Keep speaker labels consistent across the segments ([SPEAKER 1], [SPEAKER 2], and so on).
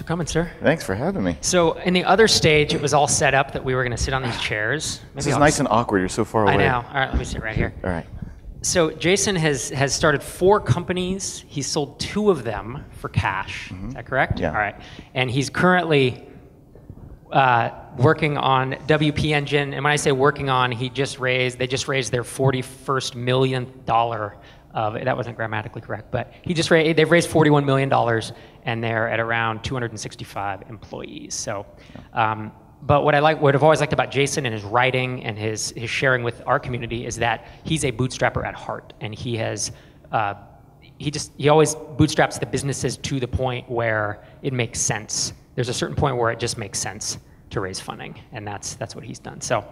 [SPEAKER 1] Thanks for coming, sir.
[SPEAKER 2] Thanks for having me.
[SPEAKER 1] So, in the other stage, it was all set up that we were going to sit on these chairs.
[SPEAKER 2] This is
[SPEAKER 1] I'll
[SPEAKER 2] nice
[SPEAKER 1] just-
[SPEAKER 2] and awkward. You're so far away.
[SPEAKER 1] I know. All right, let me sit right here.
[SPEAKER 2] All right.
[SPEAKER 1] So, Jason has has started four companies. He's sold two of them for cash. Is that correct?
[SPEAKER 2] Yeah.
[SPEAKER 1] All right. And he's currently uh, working on WP Engine. And when I say working on, he just raised. They just raised their 41st millionth dollar. Of that wasn't grammatically correct, but he just raised. They've raised 41 million dollars, and they're at around 265 employees. So. Um, but what I like, what I've always liked about Jason and his writing and his, his sharing with our community is that he's a bootstrapper at heart, and he has, uh, he just, he always bootstraps the businesses to the point where it makes sense. There's a certain point where it just makes sense to raise funding, and that's that's what he's done. So,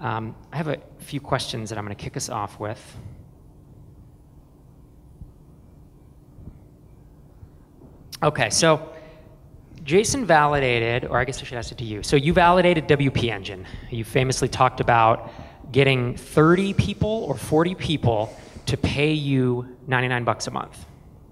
[SPEAKER 1] um, I have a few questions that I'm going to kick us off with. Okay, so Jason validated, or I guess I should ask it to you. So you validated WP Engine. You famously talked about getting 30 people or 40 people to pay you 99 bucks a month,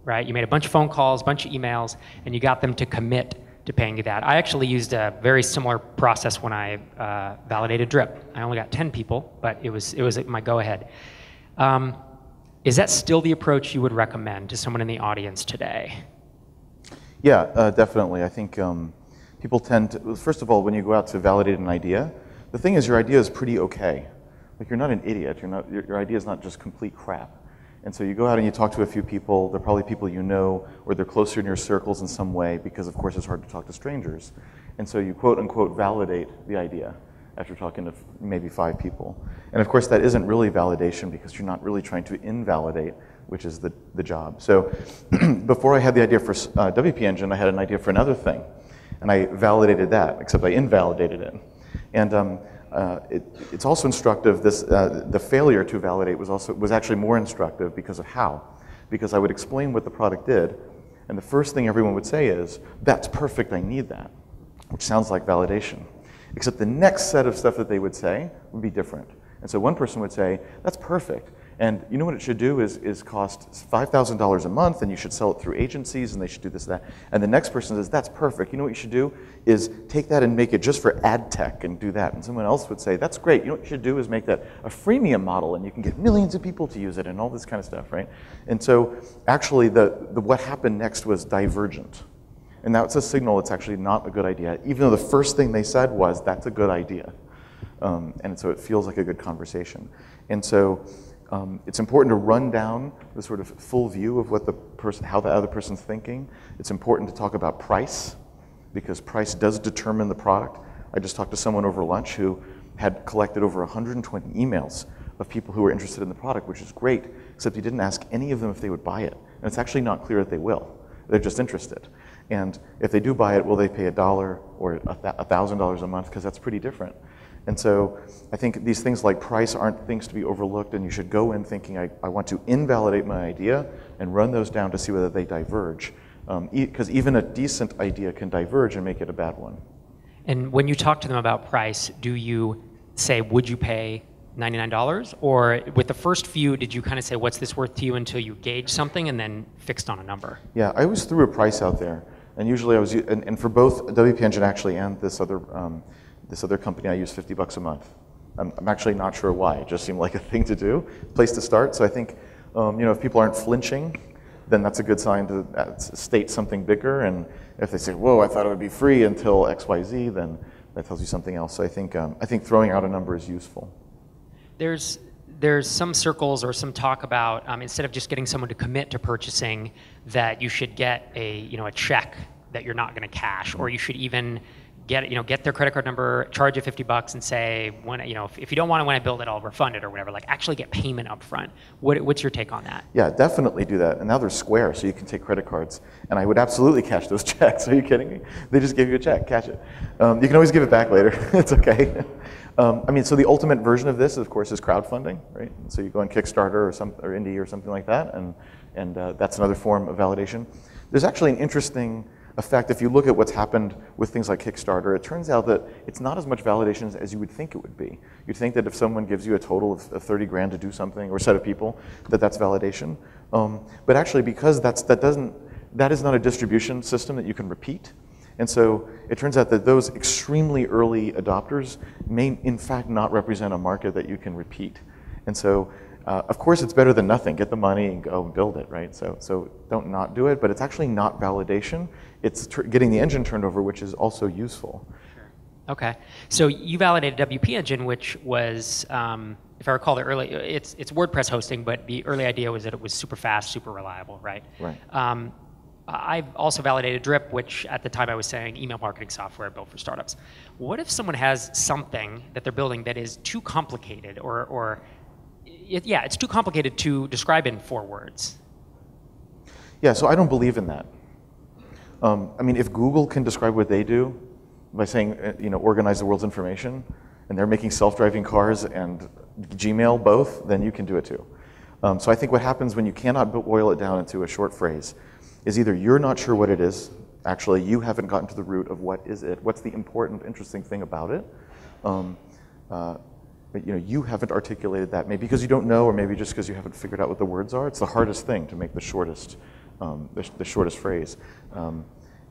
[SPEAKER 1] right? You made a bunch of phone calls, a bunch of emails, and you got them to commit to paying you that. I actually used a very similar process when I uh, validated Drip. I only got 10 people, but it was it was my go-ahead. Um, is that still the approach you would recommend to someone in the audience today?
[SPEAKER 2] Yeah, uh, definitely. I think um, people tend to, first of all, when you go out to validate an idea, the thing is your idea is pretty okay. Like you're not an idiot. You're not, your, your idea is not just complete crap. And so you go out and you talk to a few people. They're probably people you know, or they're closer in your circles in some way, because of course it's hard to talk to strangers. And so you quote unquote validate the idea after talking to maybe five people. And of course that isn't really validation because you're not really trying to invalidate, which is the, the job. So before I had the idea for uh, WP Engine, I had an idea for another thing. And I validated that, except I invalidated it. And um, uh, it, it's also instructive, this, uh, the failure to validate was, also, was actually more instructive because of how. Because I would explain what the product did, and the first thing everyone would say is, that's perfect, I need that, which sounds like validation. Except the next set of stuff that they would say would be different. And so one person would say, that's perfect. And you know what it should do is, is cost $5,000 a month and you should sell it through agencies and they should do this, and that. And the next person says, that's perfect. You know what you should do is take that and make it just for ad tech and do that. And someone else would say, that's great. You know what you should do is make that a freemium model and you can get millions of people to use it and all this kind of stuff, right? And so actually the, the what happened next was divergent. And that's a signal it's actually not a good idea, even though the first thing they said was, that's a good idea. Um, and so it feels like a good conversation. And so um, it's important to run down the sort of full view of what the person, how the other person's thinking. It's important to talk about price because price does determine the product. I just talked to someone over lunch who had collected over 120 emails of people who were interested in the product, which is great, except he didn't ask any of them if they would buy it. And it's actually not clear that they will. They're just interested. And if they do buy it, will they pay a dollar or a thousand dollars a month? Because that's pretty different. And so I think these things like price aren't things to be overlooked, and you should go in thinking, I, I want to invalidate my idea and run those down to see whether they diverge. Um, because even a decent idea can diverge and make it a bad one.
[SPEAKER 1] And when you talk to them about price, do you say, would you pay $99? Or with the first few, did you kind of say, what's this worth to you until you gauge something and then fixed on a number?
[SPEAKER 2] Yeah, I always threw a price out there. And usually I was, and, and for both WP Engine actually and this other, um, this other company, I use 50 bucks a month. I'm, I'm, actually not sure why. It just seemed like a thing to do, place to start. So I think, um, you know, if people aren't flinching, then that's a good sign to uh, state something bigger. And if they say, whoa, I thought it would be free until XYZ, then that tells you something else. So I think, um, I think throwing out a number is useful.
[SPEAKER 1] There's, there's some circles or some talk about um, instead of just getting someone to commit to purchasing, that you should get a, you know, a check that you're not going to cash, or you should even get you know get their credit card number, charge you 50 bucks, and say when you know if, if you don't want it when I build it, I'll refund it or whatever. Like actually get payment up front. What, what's your take on that?
[SPEAKER 2] Yeah, definitely do that. And now they're Square, so you can take credit cards. And I would absolutely cash those checks. Are you kidding me? They just gave you a check, cash it. Um, you can always give it back later. it's okay. Um, I mean, so the ultimate version of this, of course, is crowdfunding, right? So you go on Kickstarter or some or Indie or something like that, and and uh, that's another form of validation. There's actually an interesting effect, if you look at what's happened with things like Kickstarter, it turns out that it's not as much validation as you would think it would be. You'd think that if someone gives you a total of, of 30 grand to do something, or a set of people, that that's validation. Um, but actually, because that's, that, doesn't, that is not a distribution system that you can repeat, And so it turns out that those extremely early adopters may, in fact, not represent a market that you can repeat. And so, uh, of course, it's better than nothing. Get the money and go and build it, right? So, so don't not do it, but it's actually not validation. It's tr- getting the engine turned over, which is also useful.
[SPEAKER 1] Okay. So you validated WP Engine, which was, um, if I recall, the early it's it's WordPress hosting, but the early idea was that it was super fast, super reliable, right?
[SPEAKER 2] Right.
[SPEAKER 1] Um, I've also validated Drip, which at the time I was saying email marketing software built for startups. What if someone has something that they're building that is too complicated, or or it, yeah, it's too complicated to describe in four words?
[SPEAKER 2] Yeah, so I don't believe in that. Um, I mean, if Google can describe what they do, by saying, uh, you know, organize the world's information, and they're making self-driving cars and Gmail both, then you can do it too. Um, so I think what happens when you cannot boil it down into a short phrase is either you're not sure what it is, actually you haven't gotten to the root of what is it, what's the important, interesting thing about it, um, uh, but you know you haven't articulated that maybe because you don't know, or maybe just because you haven't figured out what the words are. It's the hardest thing to make the shortest, um, the, the, shortest phrase, um,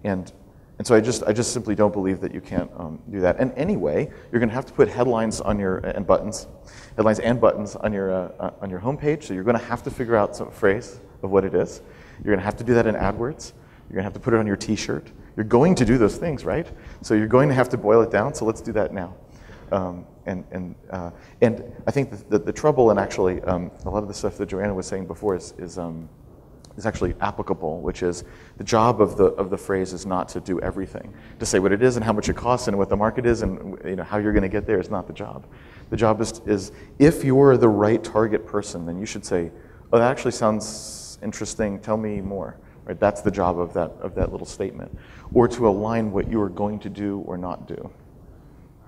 [SPEAKER 2] and and so I just, I just simply don't believe that you can't um, do that. And anyway, you're going to have to put headlines on your and buttons, headlines and buttons on your uh, uh on your homepage. So you're going to have to figure out some phrase of what it is. You're going to have to do that in AdWords. You're going to have to put it on your T-shirt. You're going to do those things, right? So you're going to have to boil it down. So let's do that now. Um, and and uh, and I think the, the, the trouble, and actually um, a lot of the stuff that Joanna was saying before is is um, is actually applicable, which is the job of the, of the phrase is not to do everything. To say what it is and how much it costs and what the market is and you know, how you're going to get there is not the job. The job is, is if you're the right target person, then you should say, oh, that actually sounds interesting, tell me more. Right? That's the job of that, of that little statement. Or to align what you are going to do or not do.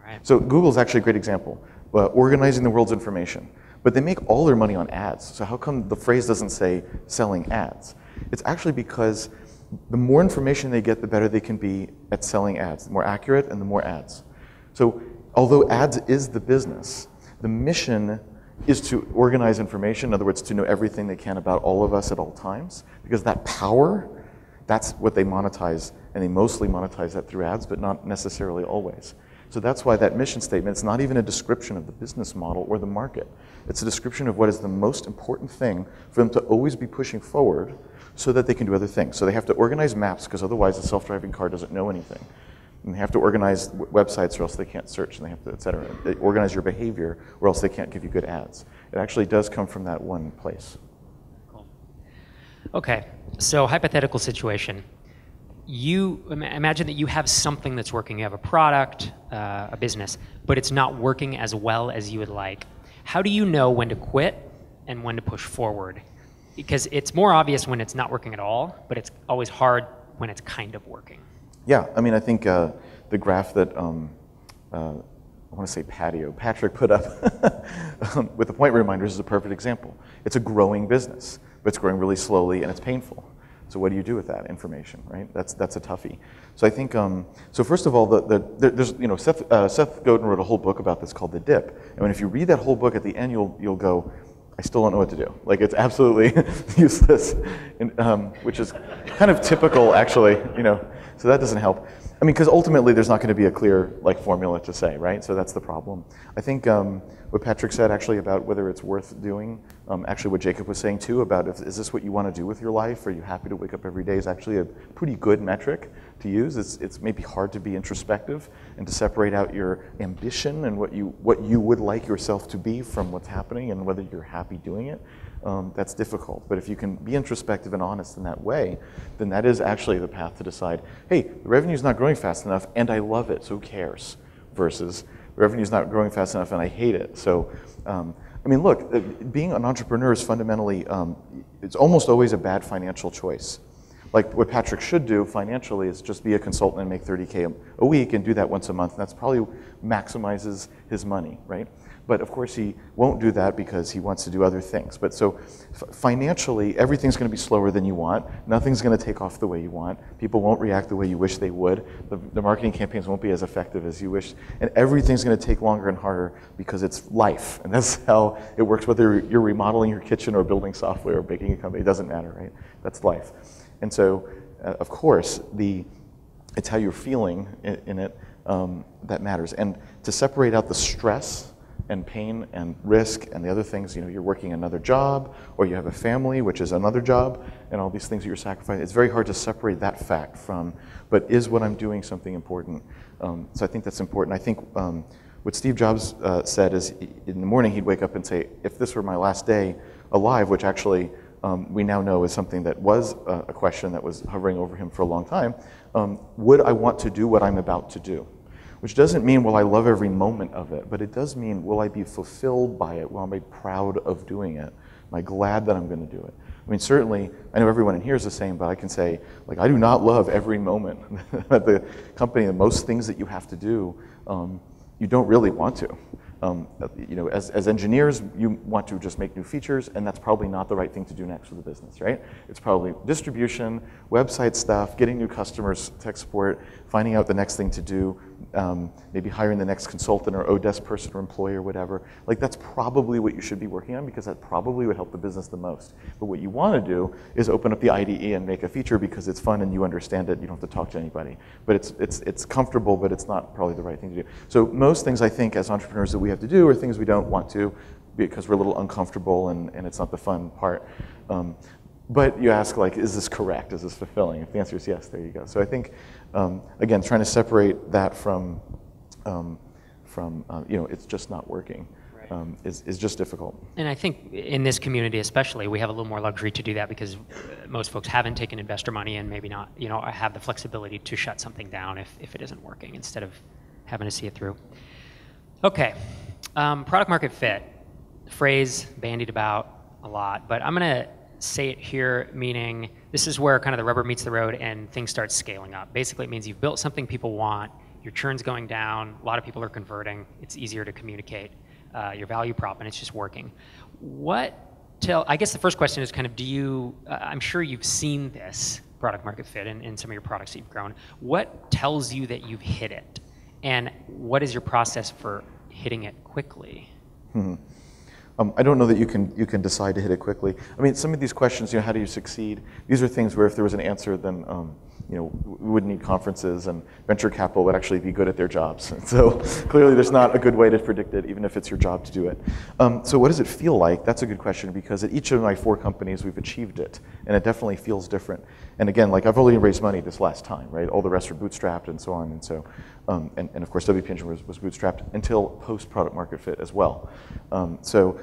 [SPEAKER 1] Right.
[SPEAKER 2] So Google's actually a great example. Uh, organizing the world's information. But they make all their money on ads. So how come the phrase doesn't say selling ads? It's actually because the more information they get, the better they can be at selling ads, the more accurate and the more ads. So although ads is the business, the mission is to organize information, in other words, to know everything they can about all of us at all times, because that power, that's what they monetize, and they mostly monetize that through ads, but not necessarily always. So that's why that mission statement is not even a description of the business model or the market. It's a description of what is the most important thing for them to always be pushing forward so that they can do other things. So they have to organize maps because otherwise the self-driving car doesn't know anything. And they have to organize websites or else they can't search and they have to, et cetera. They organize your behavior or else they can't give you good ads. It actually does come from that one place.
[SPEAKER 1] Cool. Okay, so hypothetical situation you imagine that you have something that's working. You have a product, uh, a business, but it's not working as well as you would like. How do you know when to quit and when to push forward? Because it's more obvious when it's not working at all, but it's always hard when it's kind of working.
[SPEAKER 2] Yeah, I mean, I think uh, the graph that um, uh, I want to say patio, Patrick put up um, with the point reminders is a perfect example. It's a growing business, but it's growing really slowly and it's painful. So what do you do with that information, right? That's, that's a toughie. So I think, um, so first of all, the, the, there's, you know, Seth, uh, Seth Godin wrote a whole book about this called The Dip. And if you read that whole book at the end, you'll, you'll go, I still don't know what to do. Like it's absolutely useless, and, um, which is kind of typical actually, you know, so that doesn't help. I mean, because ultimately there's not going to be a clear like formula to say, right? So that's the problem. I think um, what Patrick said actually about whether it's worth doing, um, actually what Jacob was saying too about if, is this what you want to do with your life? Are you happy to wake up every day is actually a pretty good metric to use. It's, it's maybe hard to be introspective and to separate out your ambition and what you, what you would like yourself to be from what's happening and whether you're happy doing it um, that's difficult. But if you can be introspective and honest in that way, then that is actually the path to decide, hey, the revenue's not growing fast enough and I love it, so who cares? Versus the revenue's not growing fast enough and I hate it. So, um, I mean, look, uh, being an entrepreneur is fundamentally, um, it's almost always a bad financial choice. Like what Patrick should do financially is just be a consultant and make 30K a week and do that once a month. And that's probably maximizes his money, right? But of course, he won't do that because he wants to do other things. But so financially, everything's going to be slower than you want. Nothing's going to take off the way you want. People won't react the way you wish they would. The, the marketing campaigns won't be as effective as you wish. And everything's going to take longer and harder because it's life. And that's how it works, whether you're remodeling your kitchen or building software or baking a company, it doesn't matter, right? That's life. And so, uh, of course, the it's how you're feeling in, in it um, that matters. And to separate out the stress and pain and risk and the other things, you know, you're working another job or you have a family, which is another job, and all these things that you're sacrificing. It's very hard to separate that fact from, but is what I'm doing something important? Um, so I think that's important. I think um, what Steve Jobs uh, said is in the morning he'd wake up and say, if this were my last day alive, which actually um, we now know is something that was a, a, question that was hovering over him for a long time, um, would I want to do what I'm about to do? Which doesn't mean will I love every moment of it, but it does mean will I be fulfilled by it? Will I be proud of doing it? Am I glad that I'm going to do it? I mean, certainly, I know everyone in here is the same, but I can say, like, I do not love every moment at the company. The most things that you have to do, um, you don't really want to. Um, you know, as, as engineers, you want to just make new features, and that's probably not the right thing to do next for the business, right? It's probably distribution, website stuff, getting new customers, tech support, finding out the next thing to do, um, maybe hiring the next consultant or Odesk person or employee or whatever. Like that's probably what you should be working on because that probably would help the business the most. But what you want to do is open up the IDE and make a feature because it's fun and you understand it. You don't have to talk to anybody. But it's it's it's comfortable, but it's not probably the right thing to do. So most things I think as entrepreneurs that we have to do are things we don't want to because we're a little uncomfortable and, and it's not the fun part. Um, but you ask like, is this correct? Is this fulfilling? If the answer is yes, there you go. So I think um, again, trying to separate that from, um, from uh, you know, it's just not working. Um, is, is just difficult.
[SPEAKER 1] And I think in this community especially, we have a little more luxury to do that because most folks haven't taken investor money and maybe not, you know, have the flexibility to shut something down if, if it isn't working instead of having to see it through. Okay, um, product market fit, phrase bandied about a lot, but I'm gonna say it here, meaning this is where kind of the rubber meets the road and things start scaling up. Basically, it means you've built something people want, your churn's going down, a lot of people are converting, it's easier to communicate uh, your value prop, and it's just working. What tell, I guess the first question is kind of do you, uh, I'm sure you've seen this product market fit in, in some of your products that you've grown. What tells you that you've hit it? And what is your process for hitting it quickly?
[SPEAKER 2] Hmm. Um, I don't know that you can, you can decide to hit it quickly. I mean, some of these questions, you know, how do you succeed? These are things where if there was an answer, then, um, you know, we wouldn't need conferences and venture capital would actually be good at their jobs. so clearly there's not a good way to predict it, even if it's your job to do it. Um, so what does it feel like? That's a good question because at each of my four companies, we've achieved it. And it definitely feels different. And again, like I've only raised money this last time, right? All the rest were bootstrapped and so on. And so, um, and, and of course, WP Engine was, was bootstrapped until post product market fit as well. Um, so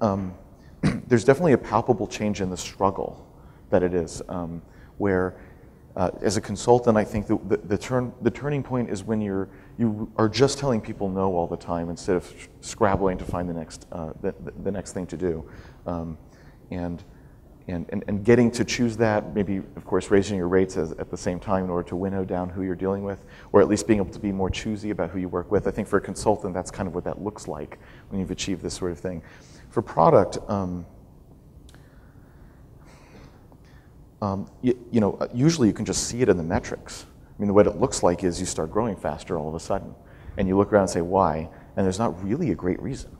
[SPEAKER 2] um, there's definitely a palpable change in the struggle that it is, um, where uh, as a consultant, I think the, the, the, turn, the turning point is when you're, you are just telling people no all the time instead of scrabbling to find the next, uh, the, the, next thing to do. Um, and, and, and, and getting to choose that, maybe, of course, raising your rates as, at the same time in order to winnow down who you're dealing with, or at least being able to be more choosy about who you work with. I think for a consultant, that's kind of what that looks like when you've achieved this sort of thing. For product, um, um, you, you, know, uh, usually you can just see it in the metrics. I mean, the what it looks like is you start growing faster all of a sudden, and you look around and say, why? And there's not really a great reason.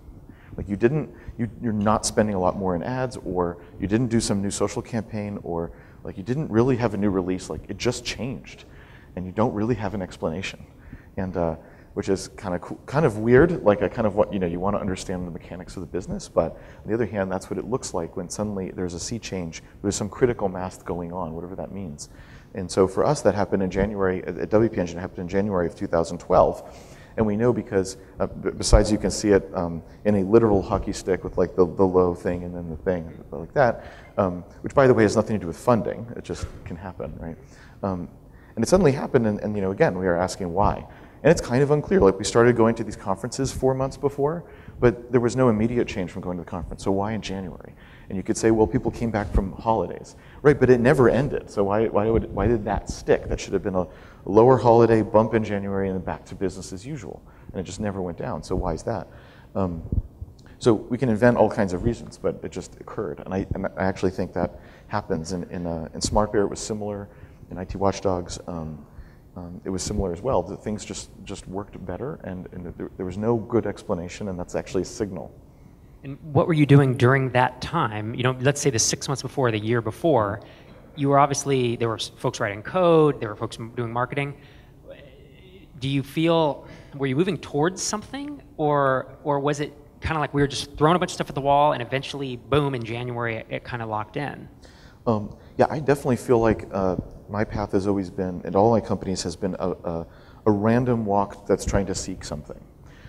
[SPEAKER 2] Like you didn't, you, you're not spending a lot more in ads, or you didn't do some new social campaign, or like you didn't really have a new release. Like it just changed, and you don't really have an explanation. And uh, which is kind of cool, kind of weird. Like I kind of want you know you want to understand the mechanics of the business, but on the other hand, that's what it looks like when suddenly there's a sea change. There's some critical mass going on, whatever that means. And so for us, that happened in January at WP Engine. It happened in January of 2012. And we know because, uh, besides you can see it um, in a literal hockey stick with like the, the low thing and then the thing like that, um, which by the way has nothing to do with funding. It just can happen, right? Um, and it suddenly happened, and, and, you know, again, we are asking why. And it's kind of unclear. Like we started going to these conferences four months before, but there was no immediate change from going to the conference. So why in January? And you could say, well, people came back from holidays, right? But it never ended. So why, why, would, why did that stick? That should have been a lower holiday bump in January and then back to business as usual. And it just never went down. So why is that? Um, so we can invent all kinds of reasons, but it just occurred. And I, I actually think that happens in, in, uh, in SmartBear. It was similar in IT Watchdogs. Um, um, it was similar as well. The things just, just worked better, and, and there, there, was no good explanation, and that's actually a signal.
[SPEAKER 1] And what were you doing during that time? You know, let's say the six months before, the year before. you were obviously there were folks writing code, there were folks doing marketing. Do you feel were you moving towards something, or or was it kind of like we were just throwing a bunch of stuff at the wall, and eventually, boom, in January, it, it kind of locked in?
[SPEAKER 2] Um, yeah, I definitely feel like uh, my path has always been, and all my companies has been a, a, a random walk that's trying to seek something.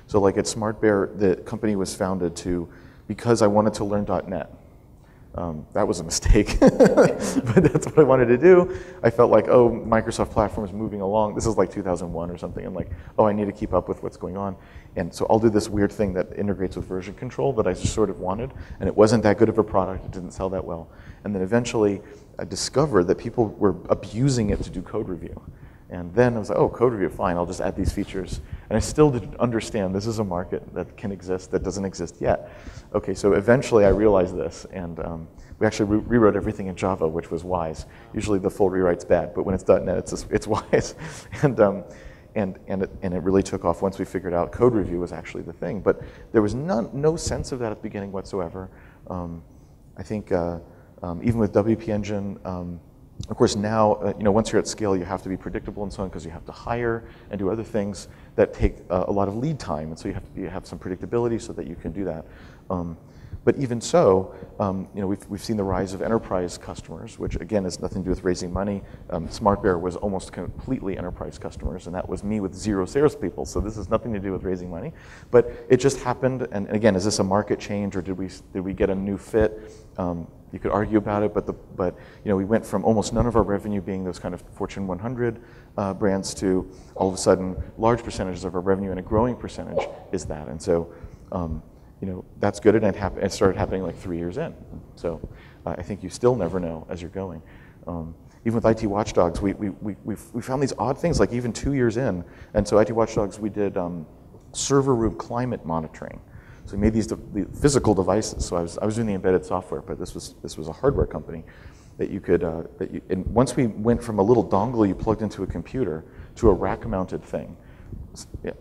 [SPEAKER 2] So, like at Smart Bear, the company was founded to because I wanted to learn .NET. Um, that was a mistake, but that's what I wanted to do. I felt like, oh, Microsoft platform is moving along. This is like 2001 or something. I'm like, oh, I need to keep up with what's going on. And so I'll do this weird thing that integrates with version control that I just sort of wanted. And it wasn't that good of a product. It didn't sell that well. And then eventually I discovered that people were abusing it to do code review. And then I was like, oh, code review, fine, I'll just add these features. And I still didn't understand this is a market that can exist that doesn't exist yet. Okay, so eventually I realized this, and um, we actually re- rewrote everything in Java, which was wise. Usually the full rewrite's bad, but when it's .NET, it's, it's wise. and, um, and, and, it, and it really took off once we figured out code review was actually the thing. But there was none, no sense of that at the beginning whatsoever. Um, I think uh, um, even with WP Engine, um, of course, now, uh, you know, once you're at scale, you have to be predictable and so on because you have to hire and do other things that take uh, a lot of lead time. And so you have to be, have some predictability so that you can do that. Um, but even so, um, you know, we've, we've seen the rise of enterprise customers, which again has nothing to do with raising money. Um, SmartBear was almost completely enterprise customers, and that was me with zero salespeople. So this has nothing to do with raising money. But it just happened. And again, is this a market change, or did we did we get a new fit? You could argue about it, but the, but you know we went from almost none of our revenue being those kind of Fortune 100 uh, brands to all of a sudden large percentages of our revenue and a growing percentage is that. And so um, you know that's good, and it, hap- it started happening like three years in. So uh, I think you still never know as you're going. Um, even with IT Watchdogs, we, we, we, we we found these odd things, like even two years in. And so IT Watchdogs, we did um, server room climate monitoring. So we made these de- physical devices. So I was, I was doing the embedded software, but this was, this was a hardware company that you could, uh, that you, and once we went from a little dongle you plugged into a computer to a rack mounted thing,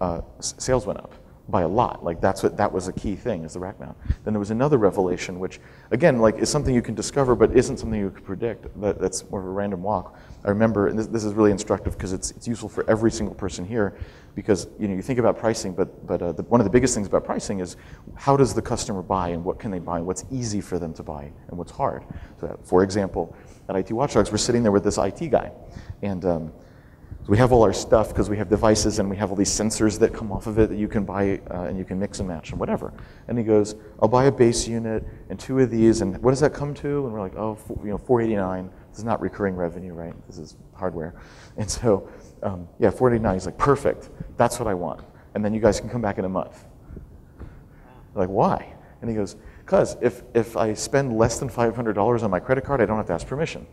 [SPEAKER 2] uh, sales went up by a lot. Like that's what, that was a key thing is the rack mount. Then there was another revelation, which again, like is something you can discover, but isn't something you could predict. That, that's more of a random walk. I remember, and this, this is really instructive because it's, it's useful for every single person here, because you know you think about pricing, but but uh, the, one of the biggest things about pricing is how does the customer buy and what can they buy and what's easy for them to buy and what's hard. So, for example, at IT Watchdogs, we're sitting there with this IT guy, and um, we have all our stuff because we have devices and we have all these sensors that come off of it that you can buy uh, and you can mix and match and whatever. And he goes, "I'll buy a base unit and two of these, and what does that come to?" And we're like, "Oh, you know, 489. This is not recurring revenue, right? This is hardware." And so, um, yeah, 489. He's like, "Perfect. That's what I want." And then you guys can come back in a month. We're like, why? And he goes, "Cause if if I spend less than $500 on my credit card, I don't have to ask permission."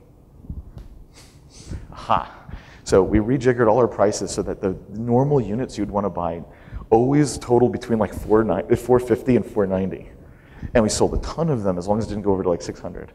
[SPEAKER 2] Aha. So we rejiggered all our prices so that the normal units you'd want to buy always total between like 450 and 490. And we sold a ton of them as long as it didn't go over to like 600.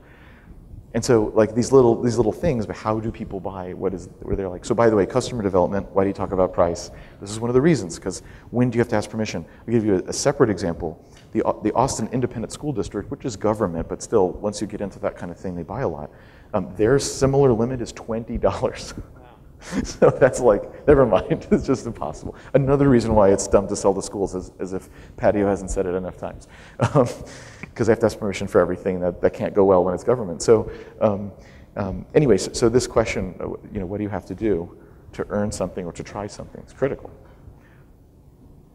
[SPEAKER 2] And so like these little these little things, but how do people buy? What is where they're like? So by the way, customer development. Why do you talk about price? This is one of the reasons because when do you have to ask permission? I'll give you a, a separate example. The the Austin Independent School District, which is government, but still, once you get into that kind of thing, they buy a lot. Um, their similar limit is twenty dollars. So that's like, never mind, it's just impossible. Another reason why it's dumb to sell to schools is, is if Patio hasn't said it enough times. Because they have to ask permission for everything that, that can't go well when it's government. So um, um, anyway, so, so this question, uh, you know, what do you have to do to earn something or to try something? It's critical.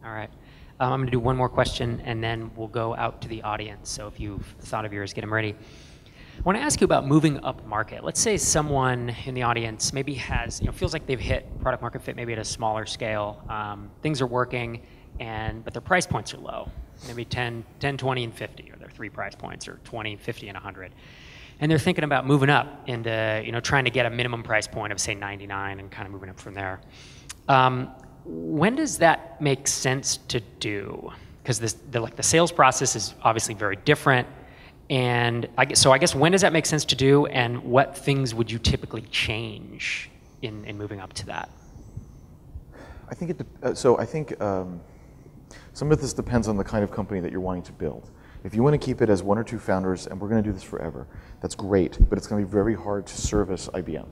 [SPEAKER 1] All right. Um, I'm going to do one more question, and then we'll go out to the audience. So if you've thought of yours, get them ready. I want to ask you about moving up market. Let's say someone in the audience maybe has, you know, feels like they've hit product market fit maybe at a smaller scale. Um, things are working, and but their price points are low, maybe 10, 10, 20, and 50, or their three price points, or 20, 50, and 100. And they're thinking about moving up into, you know, trying to get a minimum price point of say 99 and kind of moving up from there. Um, when does that make sense to do? Because the like the sales process is obviously very different. And I so I guess when does that make sense to do, and what things would you typically change in, in moving up to that?
[SPEAKER 2] I think it. Uh, so I think um, some of this depends on the kind of company that you're wanting to build. If you want to keep it as one or two founders, and we're going to do this forever, that's great, but it's going to be very hard to service IBM.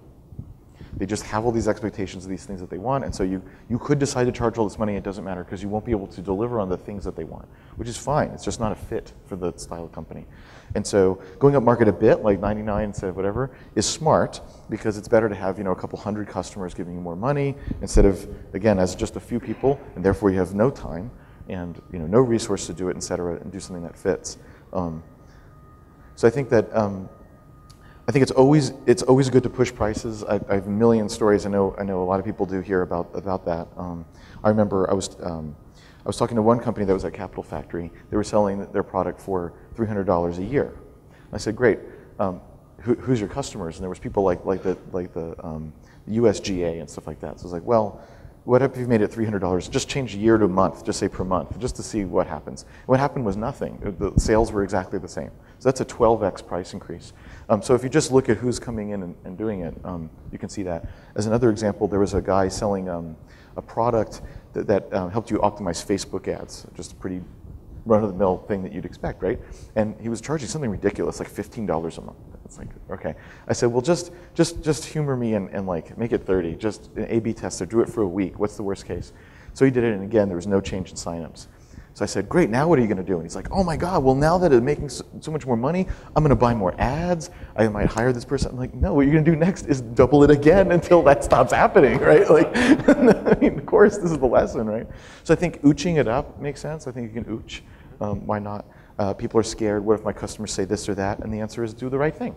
[SPEAKER 2] They just have all these expectations of these things that they want, and so you, you could decide to charge all this money, it doesn't matter, because you won't be able to deliver on the things that they want, which is fine. It's just not a fit for the style of company. And so going up market a bit, like 99 instead of whatever, is smart because it's better to have you know a couple hundred customers giving you more money instead of again as just a few people, and therefore you have no time and you know no resource to do it, et cetera, and do something that fits. Um, so I think that um, I think it's always it's always good to push prices. I, I, have a million stories. I know I know a lot of people do here about about that. Um, I remember I was um, I was talking to one company that was at Capital Factory. They were selling their product for three hundred dollars a year. I said, great. Um, who, who's your customers? And there was people like like the like the, um, USGA and stuff like that. So I was like, well, what if you made it $300? Just change year to month, just say per month, just to see what happens. What happened was nothing. The sales were exactly the same. So that's a 12x price increase. Um, so if you just look at who's coming in and, and doing it, um, you can see that. As another example, there was a guy selling um, a product that, that um, helped you optimize Facebook ads, just a pretty run-of-the-mill thing that you'd expect, right? And he was charging something ridiculous, like $15 a month. It's like, okay. I said, well, just just just humor me and, and like make it 30. Just an A/B tester, do it for a week. What's the worst case? So he did it, and again, there was no change in signups. So I said, great, now what are you going to do? And he's like, oh my God, well, now that it's making so, so much more money, I'm going to buy more ads. I might hire this person. I'm like, no, what you're going to do next is double it again until that stops happening, right? Like, I mean, of course, this is the lesson, right? So I think ooching it up makes sense. I think you can ooch. Um, why not? Uh, people are scared. What if my customers say this or that? And the answer is do the right thing.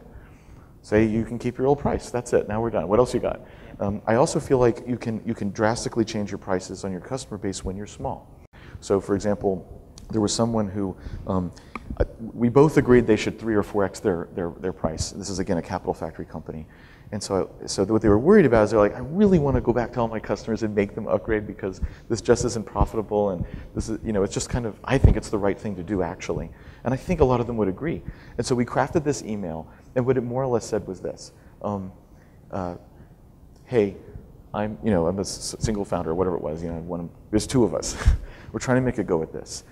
[SPEAKER 2] Say you can keep your old price. That's it. Now we're done. What else you got? Um, I also feel like you can you can drastically change your prices on your customer base when you're small. So, for example, there was someone who um, we both agreed they should three or four x their, their their price. This is again a capital factory company, and so, so what they were worried about is they're like, I really want to go back to all my customers and make them upgrade because this just isn't profitable and this is, you know, it's just kind of, I think it's the right thing to do actually. And I think a lot of them would agree. And so we crafted this email and what it more or less said was this, um, uh, hey, I'm, you know, I'm a single founder or whatever it was, you know, one, there's two of us. we're trying to make a go at this.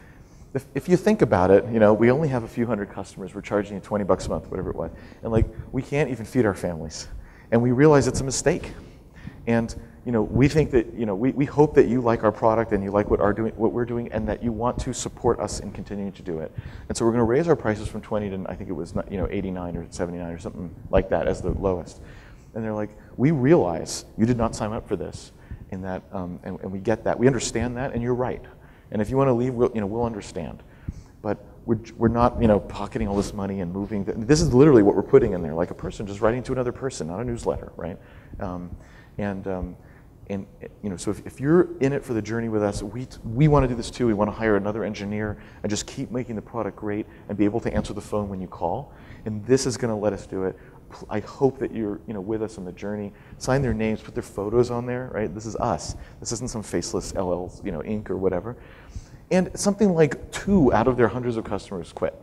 [SPEAKER 2] If, if you think about it, you know, we only have a few hundred customers. We're charging you 20 bucks a month, whatever it was. And like, we can't even feed our families and we realize it's a mistake. And you know, we think that you know, we, we hope that you like our product and you like what, our doing, what we're doing, and that you want to support us in continuing to do it. And so we're going to raise our prices from 20 to I think it was you know 89 or 79 or something like that as the lowest. And they're like, we realize you did not sign up for this, in that, um, and, and we get that, we understand that, and you're right. And if you want to leave, we'll, you know, we'll understand. But we're, we're not you know, pocketing all this money and moving. The, this is literally what we're putting in there, like a person just writing to another person, not a newsletter, right? Um, and, um, and you know, so if, if you're in it for the journey with us, we, we want to do this too. We want to hire another engineer and just keep making the product great and be able to answer the phone when you call. And this is going to let us do it. I hope that you're you know, with us on the journey. Sign their names, put their photos on there, right? This is us. This isn't some faceless LL, you know, Inc. or whatever. And something like two out of their hundreds of customers quit.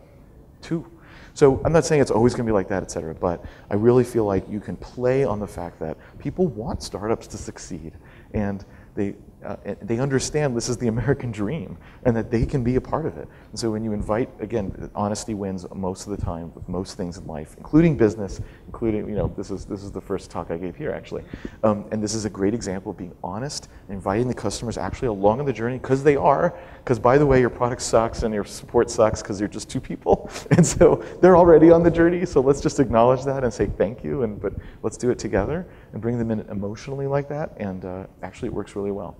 [SPEAKER 2] Two. So I'm not saying it's always going to be like that, et cetera, but I really feel like you can play on the fact that people want startups to succeed. And they, uh, they understand this is the American dream and that they can be a part of it. And so when you invite, again, honesty wins most of the time with most things in life, including business, including, you know, this is, this is the first talk I gave here actually. Um, and this is a great example of being honest, inviting the customers actually along on the journey because they are, because by the way, your product sucks and your support sucks because you're just two people. And so they're already on the journey. So let's just acknowledge that and say thank you, and but let's do it together and bring them in emotionally like that. And uh, actually it works really well.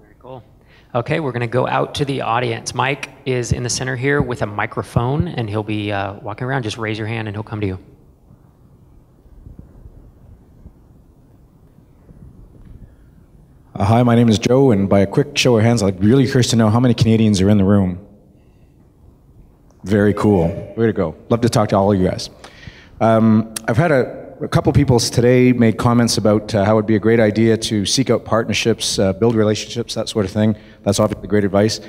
[SPEAKER 1] Very cool. Okay, we're going to go out to the audience. Mike is in the center here with a microphone, and he'll be uh, walking around. Just raise your hand, and he'll come to you.
[SPEAKER 3] Uh, hi, my name is Joe, and by a quick show of hands, I'm really curious to know how many Canadians are in the room. Very cool. Way to go. Love to talk to all of you guys. Um, I've had a a couple people today made comments about uh, how it would be a great idea to seek out partnerships, uh, build relationships, that sort of thing. That's obviously great advice.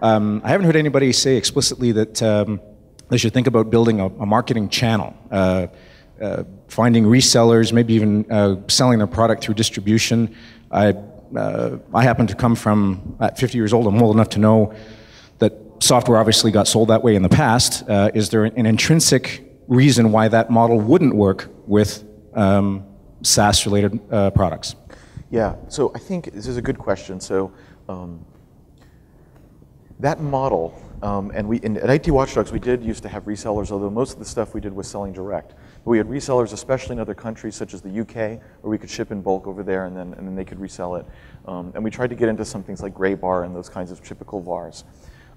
[SPEAKER 3] Um, I haven't heard anybody say explicitly that um, they should think about building a, a marketing channel, uh, uh finding resellers, maybe even uh, selling their product through distribution. I, uh, I happen to come from, at 50 years old, I'm old enough to know that software obviously got sold that way in the past. Is there an intrinsic reason why that model wouldn't work with um, SaaS related uh, products?
[SPEAKER 2] Yeah, so I think this is a good question. So um, that model, um, and we in, at IT Watchdogs we did used to have resellers, although most of the stuff we did was selling direct. But we had resellers, especially in other countries such as the UK, where we could ship in bulk over there, and then and then they could resell it. Um, and we tried to get into some things like Graybar and those kinds of typical VARs.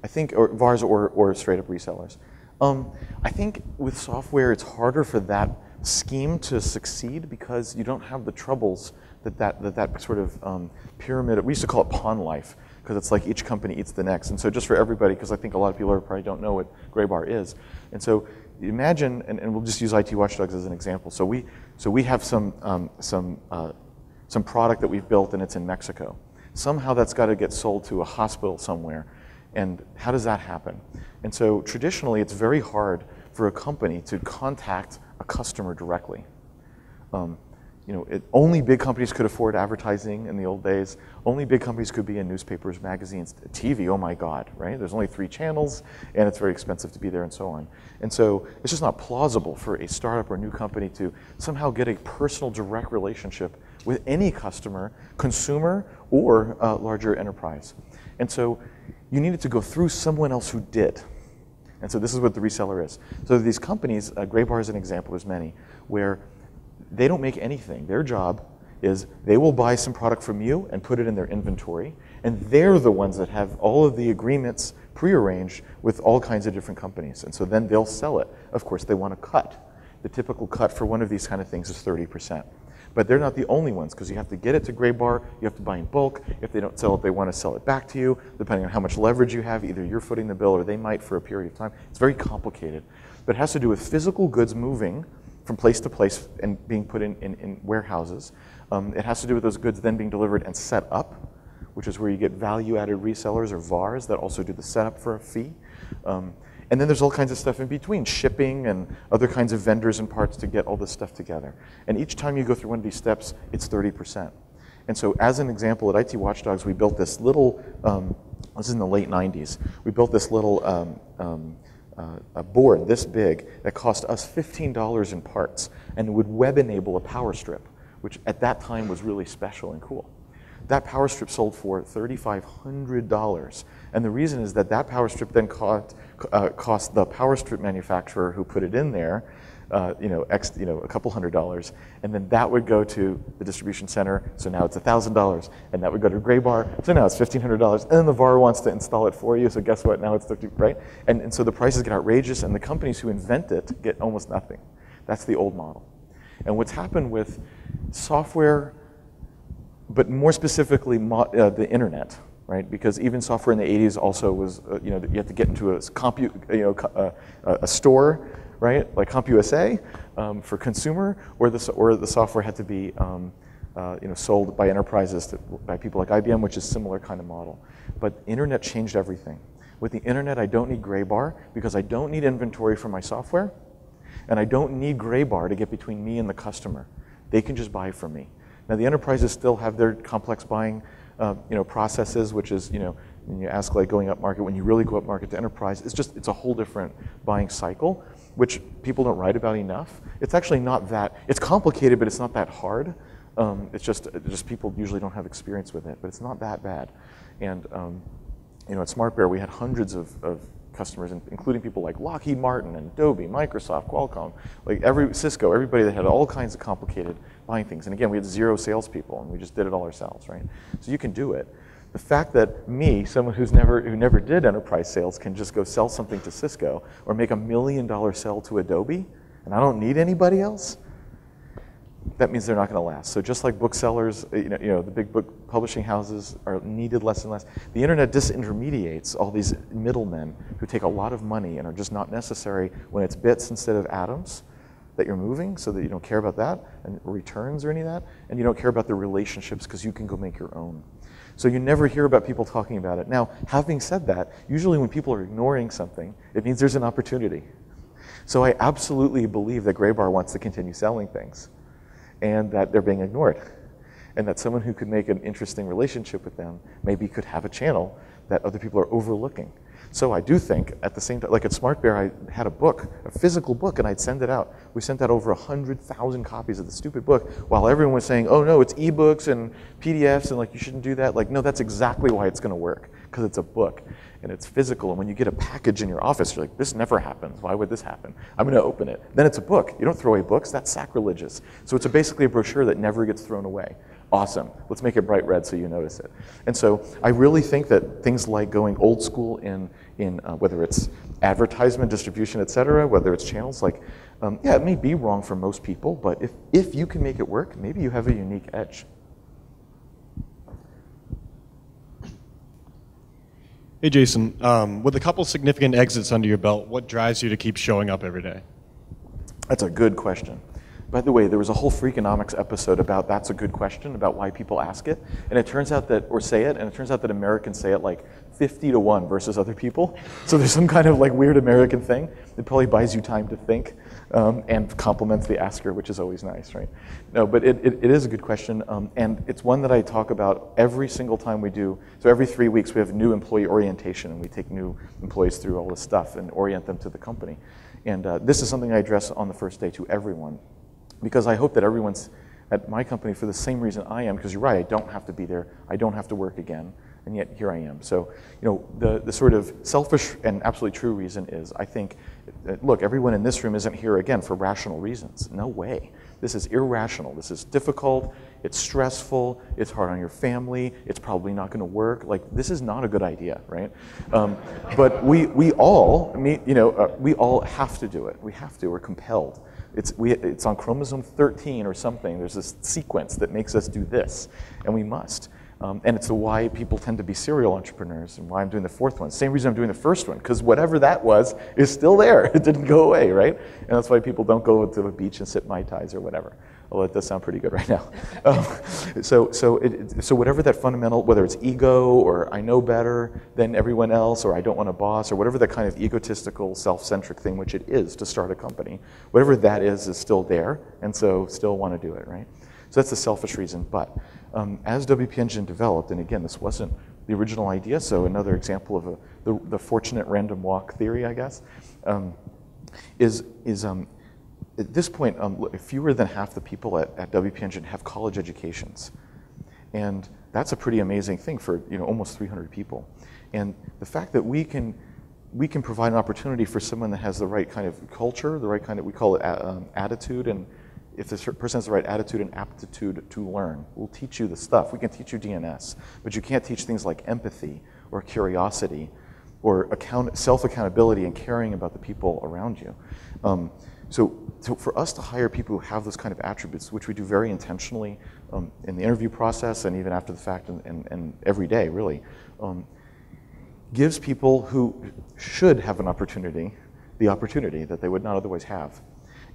[SPEAKER 2] I think, or VARs or, or straight up resellers. Um, I think with software, it's harder for that scheme to succeed because you don't have the troubles that that, that, that sort of um, pyramid, we used to call it pawn life, because it's like each company eats the next. And so just for everybody, because I think a lot of people probably don't know what Graybar is. And so imagine, and, and we'll just use IT Watchdogs as an example. So we, so we have some, um, some, uh, some product that we've built and it's in Mexico. Somehow that's got to get sold to a hospital somewhere. And how does that happen? And so traditionally, it's very hard for a company to contact a customer directly. Um, you know, it, only big companies could afford advertising in the old days. Only big companies could be in newspapers, magazines, TV. Oh my God, right? There's only three channels, and it's very expensive to be there, and so on. And so it's just not plausible for a startup or a new company to somehow get a personal, direct relationship with any customer, consumer, or uh, larger enterprise. And so you needed to go through someone else who did. And so this is what the reseller is. So these companies, uh, Graybar is an example, there's many, where they don't make anything. Their job is they will buy some product from you and put it in their inventory, and they're the ones that have all of the agreements prearranged with all kinds of different companies. And so then they'll sell it. Of course, they want to cut. The typical cut for one of these kind of things is 30%. But they're not the only ones because you have to get it to Graybar, you have to buy in bulk. If they don't sell it, they want to sell it back to you, depending on how much leverage you have. Either you're footing the bill or they might for a period of time. It's very complicated. But it has to do with physical goods moving from place to place and being put in, in, in warehouses. Um, it has to do with those goods then being delivered and set up, which is where you get value added resellers or VARs that also do the setup for a fee. Um, and then there's all kinds of stuff in between, shipping and other kinds of vendors and parts to get all this stuff together. And each time you go through one of these steps, it's 30%. And so as an example, at IT Watchdogs, we built this little, um, this is in the late 90s, we built this little um, um, uh, a board this big that cost us $15 in parts and would web enable a power strip, which at that time was really special and cool. That power strip sold for $3,500. And the reason is that that power strip then cost, uh, cost the power strip manufacturer who put it in there uh, you know, X, you know, a couple hundred dollars, and then that would go to the distribution center. So now it's a thousand dollars, and that would go to Graybar. So now it's fifteen hundred dollars, and then the VAR wants to install it for you. So guess what? Now it's fifty, right? And and so the prices get outrageous, and the companies who invent it get almost nothing. That's the old model. And what's happened with software, but more specifically uh, the internet, right? Because even software in the 80s also was, uh, you know, you had to get into a compute, you know, uh, a store right? Like CompUSA um, for consumer, or the, or the software had to be um, uh, you know, sold by enterprises, to, by people like IBM, which is similar kind of model. But internet changed everything. With the internet, I don't need Graybar because I don't need inventory for my software, and I don't need Graybar to get between me and the customer. They can just buy from me. Now the enterprises still have their complex buying uh, you know, processes, which is, you know, when you ask like going up market, when you really go up market to enterprise, it's just, it's a whole different buying cycle which people don't write about enough. It's actually not that, it's complicated, but it's not that hard. Um, it's just, just people usually don't have experience with it, but it's not that bad. And um, you know, at SmartBear, we had hundreds of, of customers, including people like Lockheed Martin and Adobe, Microsoft, Qualcomm, like every Cisco, everybody that had all kinds of complicated buying things. And again, we had zero salespeople, and we just did it all ourselves, right? So you can do it. The fact that me, someone who's never, who never did enterprise sales, can just go sell something to Cisco or make a million dollar sell to Adobe, and I don't need anybody else, that means they're not going to last. So just like booksellers, uh, you know, you know, the big book publishing houses are needed less and less. The internet disintermediates all these middlemen who take a lot of money and are just not necessary when it's bits instead of atoms that you're moving so that you don't care about that and returns or any of that, and you don't care about the relationships because you can go make your own. So you never hear about people talking about it. Now, having said that, usually when people are ignoring something, it means there's an opportunity. So I absolutely believe that Graybar wants to continue selling things and that they're being ignored. and that someone who could make an interesting relationship with them maybe could have a channel that other people are overlooking. So I do think at the same time, like at Smart Bear, I had a book, a physical book, and I'd send it out. We sent out over 100,000 copies of the stupid book while everyone was saying, oh no, it's ebooks and PDFs and like you shouldn't do that. Like, no, that's exactly why it's gonna work, because it's a book and it's physical. And when you get a package in your office, you're like, this never happens. Why would this happen? I'm gonna open it. Then it's a book. You don't throw away books, that's sacrilegious. So it's a basically a brochure that never gets thrown away. Awesome. Let's make it bright red so you notice it. And so I really think that things like going old school in, in uh, whether it's advertisement, distribution, et cetera, whether it's channels, like, um, yeah, it may be wrong for most people, but if, if you can make it work, maybe you have a unique edge.
[SPEAKER 4] Hey, Jason. Um, with a couple significant exits under your belt, what drives you to keep showing up every day?
[SPEAKER 2] That's a good question. By the way, there was a whole Freakonomics episode about that's a good question, about why people ask it. And it turns out that, or say it, and it turns out that Americans say it like 50 to 1 versus other people. So there's some kind of like weird American thing. It probably buys you time to think um, and compliments the asker, which is always nice, right? No, but it, it, it is a good question. Um, and it's one that I talk about every single time we do. So every three weeks we have new employee orientation and we take new employees through all this stuff and orient them to the company. And uh, this is something I address on the first day to everyone because I hope that everyone's at my company for the same reason I am, because you're right, I don't have to be there, I don't have to work again, and yet here I am. So, you know, the, the sort of selfish and absolutely true reason is I think, look, everyone in this room isn't here again for rational reasons. No way. This is irrational. This is difficult. It's stressful. It's hard on your family. It's probably not going to work. Like this is not a good idea, right? Um, but we we all, you know, uh, we all have to do it. We have to. We're compelled. It's, we, it's on chromosome 13 or something. There's this sequence that makes us do this, and we must. Um, and it's why people tend to be serial entrepreneurs and why I'm doing the fourth one. Same reason I'm doing the first one, because whatever that was is still there. It didn't go away, right? And that's why people don't go to the beach and sip Mai Tais or whatever. Although it does sound pretty good right now. Um, so, so, it, so whatever that fundamental, whether it's ego or I know better than everyone else or I don't want a boss or whatever that kind of egotistical, self-centric thing, which it is to start a company, whatever that is, is still there. And so still want to do it, right? So that's the selfish reason. But um, as WP Engine developed, and again, this wasn't the original idea, so another example of a, the, the fortunate random walk theory, I guess, um, is, is um, at this point, um, fewer than half the people at, at WP Engine have college educations. And that's a pretty amazing thing for you know, almost 300 people. And the fact that we can, we can provide an opportunity for someone that has the right kind of culture, the right kind of, we call it um, attitude, and if this person has the right attitude and aptitude to learn, we'll teach you the stuff. We can teach you DNS, but you can't teach things like empathy or curiosity or account, self-accountability and caring about the people around you. Um, so, so for us to hire people who have those kind of attributes, which we do very intentionally um, in the interview process and even after the fact and, and, and every day, really, um, gives people who should have an opportunity the opportunity that they would not otherwise have.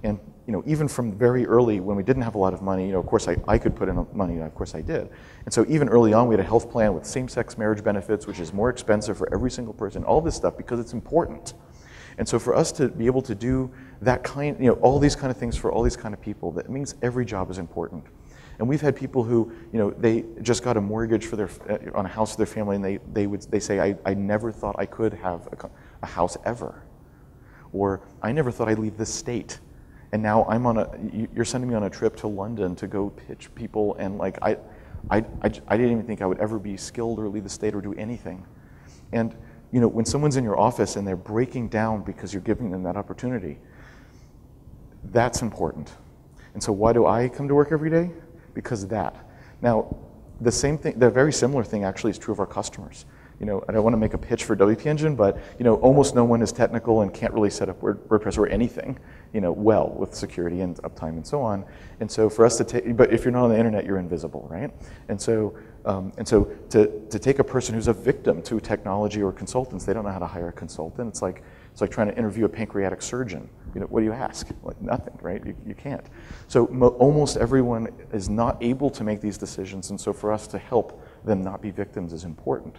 [SPEAKER 2] And you know, even from very early, when we didn't have a lot of money, you know, of course I, I could put in money, and of course I did. And so even early on, we had a health plan with same-sex marriage benefits, which is more expensive for every single person, all this stuff, because it's important. And so for us to be able to do that kind, you know, all these kind of things for all these kind of people, that means every job is important. And we've had people who, you know, they just got a mortgage for their, uh, on a house for their family, and they, they would, they say, I, I never thought I could have a, a house ever. Or I never thought I'd leave this state. And now I'm on a, you're sending me on a trip to London to go pitch people, and like, I, I, I, I didn't even think I would ever be skilled or leave the state or do anything. And, you know, when someone's in your office and they're breaking down because you're giving them that opportunity, that's important. And so why do I come to work every day? Because of that. Now, the same thing, the very similar thing actually is true of our customers. You know, I don't want to make a pitch for WP Engine, but you know, almost no one is technical and can't really set up WordPress or anything, you know, well with security and uptime and so on. And so for us to take, but if you're not on the internet, you're invisible, right? And so, um, and so to, to take a person who's a victim to technology or consultants, they don't know how to hire a consultant. It's like, it's like trying to interview a pancreatic surgeon. You know, what do you ask? Like nothing, right? You, you can't. So almost everyone is not able to make these decisions, and so for us to help them not be victims is important.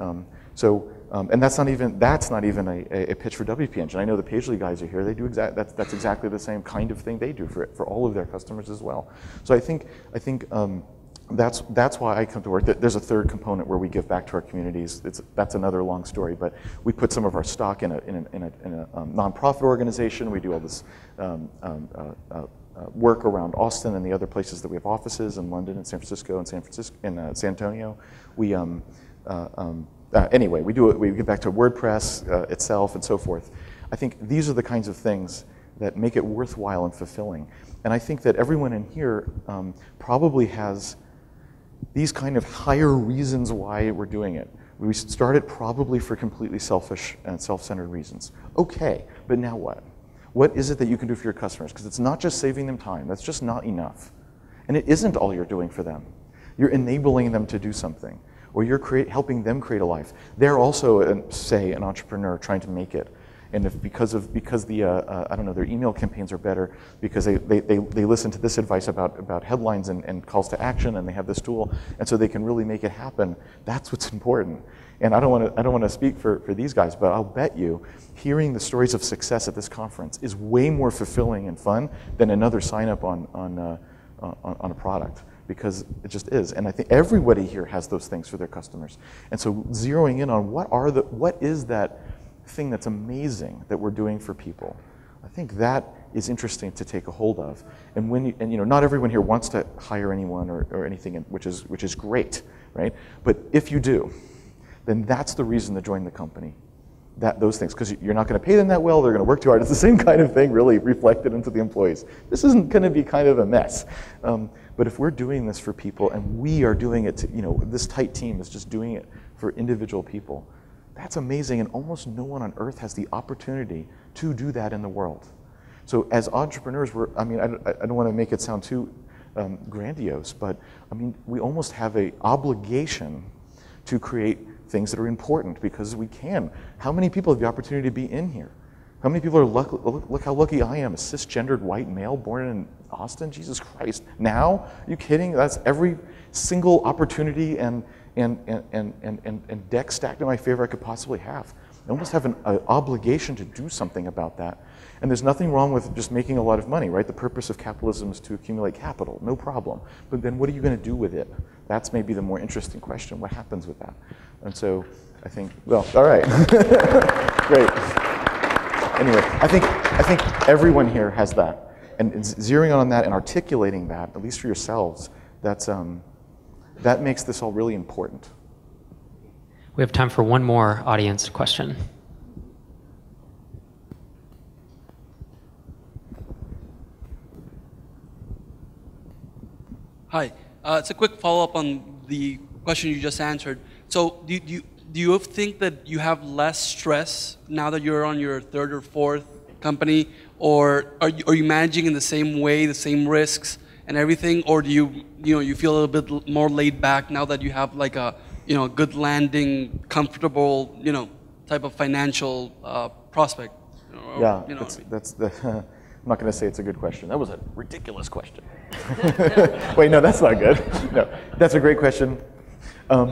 [SPEAKER 2] Um, so, um, and that's not even that's not even a, a, pitch for WP Engine. I know the Pagely guys are here. They do exact that's that's exactly the same kind of thing they do for for all of their customers as well. So I think I think um, that's, that's why I come to work. There's a third component where we give back to our communities. It's, that's another long story, but we put some of our stock in a, in a, in a, in a um, nonprofit organization. We do all this um, um, uh, uh, uh, work around Austin and the other places that we have offices in London and San Francisco and San Francisco and uh, San Antonio. We um, um, uh, anyway, we do it. We give back to WordPress uh, itself and so forth. I think these are the kinds of things that make it worthwhile and fulfilling. And I think that everyone in here um, probably has these kind of higher reasons why we're doing it. We started probably for completely selfish and self-centered reasons. Okay, but now what? What is it that you can do for your customers? Because it's not just saving them time. That's just not enough. And it isn't all you're doing for them. You're enabling them to do something, or you're create, helping them create a life. They're also, an, say, an entrepreneur trying to make it. And if because of because the uh, uh, I don't know their email campaigns are better because they, they, they, they listen to this advice about about headlines and, and calls to action and they have this tool and so they can really make it happen. That's what's important. And I don't want to I don't want to speak for, for these guys, but I'll bet you hearing the stories of success at this conference is way more fulfilling and fun than another sign up on on, uh, on, on a product because it just is. And I think everybody here has those things for their customers. And so zeroing in on what are the what is that thing that's amazing that we're doing for people. I think that is interesting to take a hold of. And when you, and you know, not everyone here wants to hire anyone or, or anything, which is which is great, right? But if you do, then that's the reason to join the company. That those things, because you're not going to pay them that well, they're going to work too hard. It's the same kind of thing, really, reflected into the employees. This isn't going to be kind of a mess. Um, but if we're doing this for people, and we are doing it, to, you know, this tight team is just doing it for individual people that's amazing, and almost no one on earth has the opportunity to do that in the world. So, as entrepreneurs, we're, I mean, I, I don't want to make it sound too um, grandiose, but I mean, we almost have a obligation to create things that are important because we can. How many people have the opportunity to be in here? How many people are lucky? Look, look how lucky I am, a cisgendered white male born in Austin. Jesus Christ! Now, are you kidding? That's every single opportunity and and, and, and, and, and deck stacked in my favor I could possibly have. I almost have an obligation to do something about that. And there's nothing wrong with just making a lot of money, right? The purpose of capitalism is to accumulate capital, no problem. But then what are you going to do with it? That's maybe the more interesting question. What happens with that? And so I think, well, all right. Great. Anyway, I think, I think everyone here has that. And zeroing on that and articulating that, at least for yourselves, that's, um, that makes this all really important.
[SPEAKER 1] We have time for one more audience question.
[SPEAKER 5] Hi. Uh, it's a quick follow-up on the question you just answered. So do, do, you, do you think that you have less stress now that you're on your third or fourth company? Or are you, are you managing in the same way, the same risks? and everything, or do you you know you feel a little bit more laid back now that you have like a you know good landing, comfortable you know type of financial uh, prospect?
[SPEAKER 2] Or, yeah, you know that's, that's the. I'm not going to say it's a good question. That was a ridiculous question. Wait, no, that's not good. No, that's a great question. Um,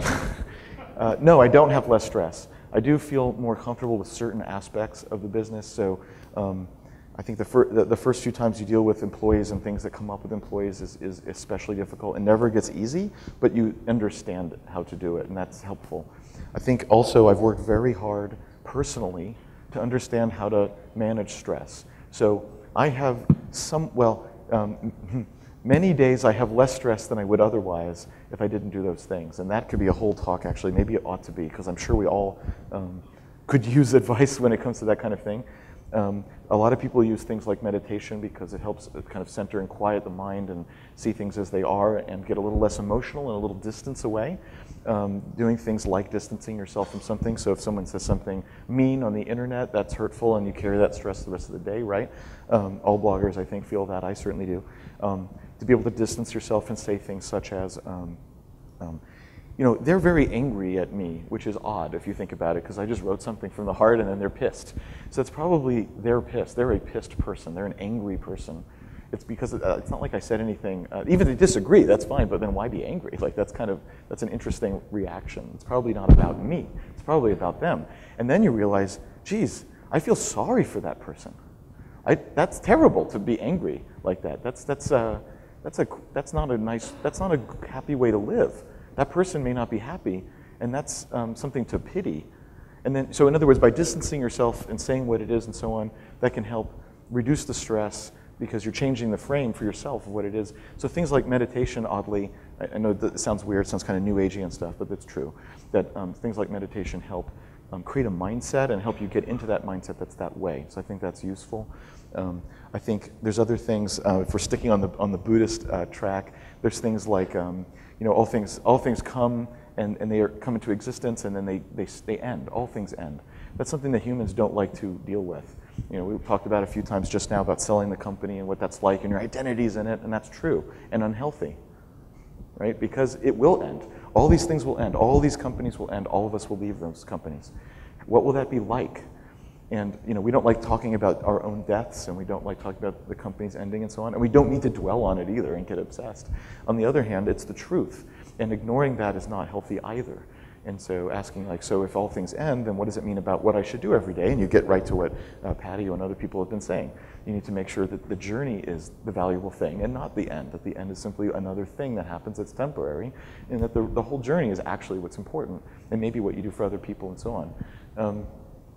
[SPEAKER 2] uh, no, I don't have less stress. I do feel more comfortable with certain aspects of the business. So. Um, I think the, fir- the, the, first few times you deal with employees and things that come up with employees is, is especially difficult. It never gets easy, but you understand how to do it, and that's helpful. I think also I've worked very hard personally to understand how to manage stress. So I have some, well, um, many days I have less stress than I would otherwise if I didn't do those things. And that could be a whole talk, actually. Maybe it ought to be, because I'm sure we all um, could use advice when it comes to that kind of thing. Um, a lot of people use things like meditation because it helps kind of center and quiet the mind and see things as they are and get a little less emotional and a little distance away. Um, doing things like distancing yourself from something. So if someone says something mean on the internet, that's hurtful and you carry that stress the rest of the day, right? Um, all bloggers, I think, feel that. I certainly do. Um, to be able to distance yourself and say things such as, um, um, you know, they're very angry at me, which is odd if you think about it, because I just wrote something from the heart and then they're pissed. So it's probably they're pissed. They're a pissed person. They're an angry person. It's because uh, it's not like I said anything. Uh, even if they disagree, that's fine. But then why be angry? Like that's kind of that's an interesting reaction. It's probably not about me. It's probably about them. And then you realize, geez, I feel sorry for that person. I, that's terrible to be angry like that. That's that's uh, That's, a, that's not a nice, that's not a happy way to live. That person may not be happy, and that's um, something to pity. And then, so in other words, by distancing yourself and saying what it is and so on, that can help reduce the stress because you're changing the frame for yourself of what it is. So things like meditation, oddly, I, I know that sounds weird, sounds kind of new agey and stuff, but that's true. That um, things like meditation help um, create a mindset and help you get into that mindset that's that way. So I think that's useful. Um, I think there's other things. Uh, if we're sticking on the on the Buddhist uh, track, there's things like um, you know all things all things come and, and they are, come into existence and then they, they they end. All things end. That's something that humans don't like to deal with. You know, we talked about a few times just now about selling the company and what that's like and your identity's in it, and that's true and unhealthy, right? Because it will end. All these things will end. All these companies will end. All of us will leave those companies. What will that be like? And you know, we don't like talking about our own deaths, and we don't like talking about the companies ending and so on, and we don't need to dwell on it either and get obsessed. On the other hand, it's the truth, and ignoring that is not healthy either. And so asking like, so if all things end, then what does it mean about what I should do every day? And you get right to what uh, Patty and other people have been saying. You need to make sure that the journey is the valuable thing and not the end, that the end is simply another thing that happens that's temporary, and that the, the whole journey is actually what's important, and maybe what you do for other people and so on. Um,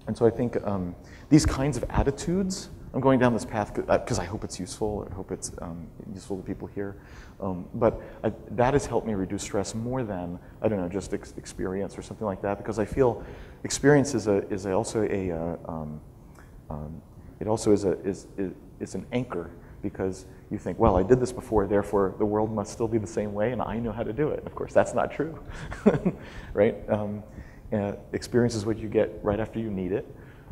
[SPEAKER 2] and so I think um, these kinds of attitudes, I'm going down this path because uh, I hope it's useful, I hope it's um, useful to people here. Um, but I, that has helped me reduce stress more than, I don't know, just ex experience or something like that, because I feel experience is, a, is also a, uh, um, um, it also is, a, is, is, is an anchor because you think, well, I did this before, therefore the world must still be the same way and I know how to do it. Of course, that's not true, right? Um, uh, experience is what you get right after you need it,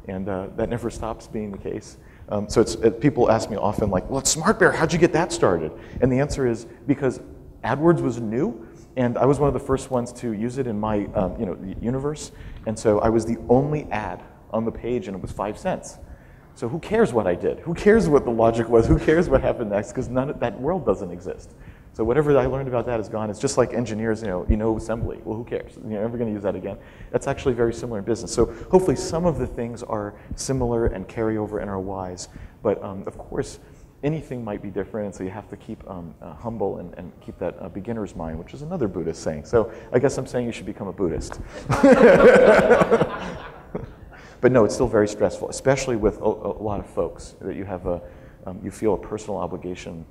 [SPEAKER 2] and uh, that never stops being the case. Um, so it's, it, people ask me often, like, well, SmartBear, how'd you get that started? And the answer is because AdWords was new, and I was one of the first ones to use it in my um, you know, universe. And so I was the only ad on the page, and it was five cents. So who cares what I did? Who cares what the logic was? Who cares what happened next? Because none of that world doesn't exist. So whatever I learned about that is gone. It's just like engineers, you know, you know assembly. Well, who cares? You're never going to use that again. That's actually very similar in business. So hopefully some of the things are similar and carry over and are wise. But um, of course, anything might be different, and so you have to keep um, uh, humble and, and, keep that uh, beginner's mind, which is another Buddhist saying. So I guess I'm saying you should become a Buddhist. but no, it's still very stressful, especially with a, a lot of folks that you have a, um, you feel a personal obligation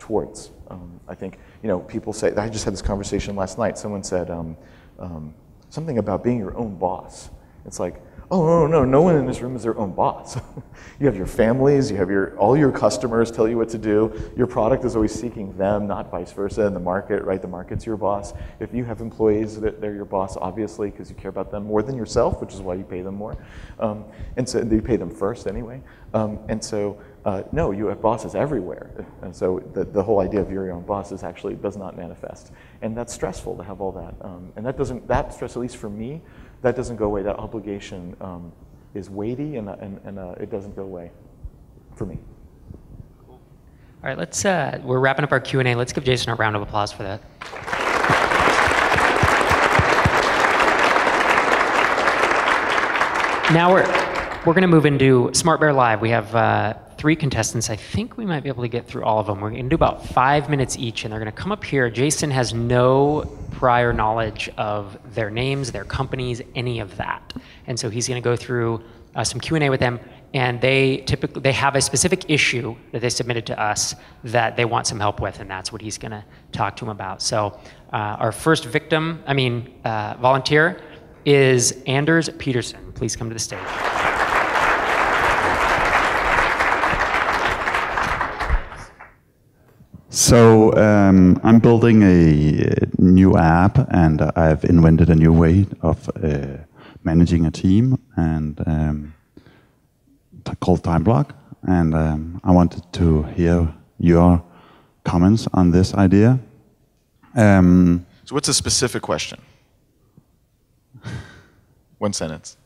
[SPEAKER 2] towards. Um, I think, you know, people say, I just had this conversation last night. Someone said um, um, something about being your own boss. It's like, oh, no, no, no one in this room is their own boss. you have your families, you have your, all your customers tell you what to do. Your product is always seeking them, not vice versa in the market, right? The market's your boss. If you have employees, that they're your boss, obviously, because you care about them more than yourself, which is why you pay them more. Um, and so you pay them first anyway. Um, and so uh, no, you have bosses everywhere. And so the, the whole idea of your own boss is actually does not manifest. And that's stressful to have all that. Um, and that doesn't, that stress, at least for me, that doesn't go away. That obligation um, is weighty and, and, and uh, it doesn't go away for me.
[SPEAKER 1] All right, let's, uh, we're wrapping up our Q&A. Let's give Jason a round of applause for that. Now we're, we're going to move into SmartBear Live. We have uh, three contestants. I think we might be able to get through all of them. We're going to do about five minutes each, and they're going to come up here. Jason has no prior knowledge of their names, their companies, any of that, and so he's going to go through uh, some Q and A with them. And they typically they have a specific issue that they submitted to us that they want some help with, and that's what he's going to talk to them about. So uh, our first victim, I mean uh, volunteer, is Anders Peterson. Please come to the stage.
[SPEAKER 6] So um, I'm building a new app, and I've invented a new way of uh, managing a team, and um, called TimeBlock. And um, I wanted to hear your comments on this idea.
[SPEAKER 2] Um, so, what's a specific question? One sentence.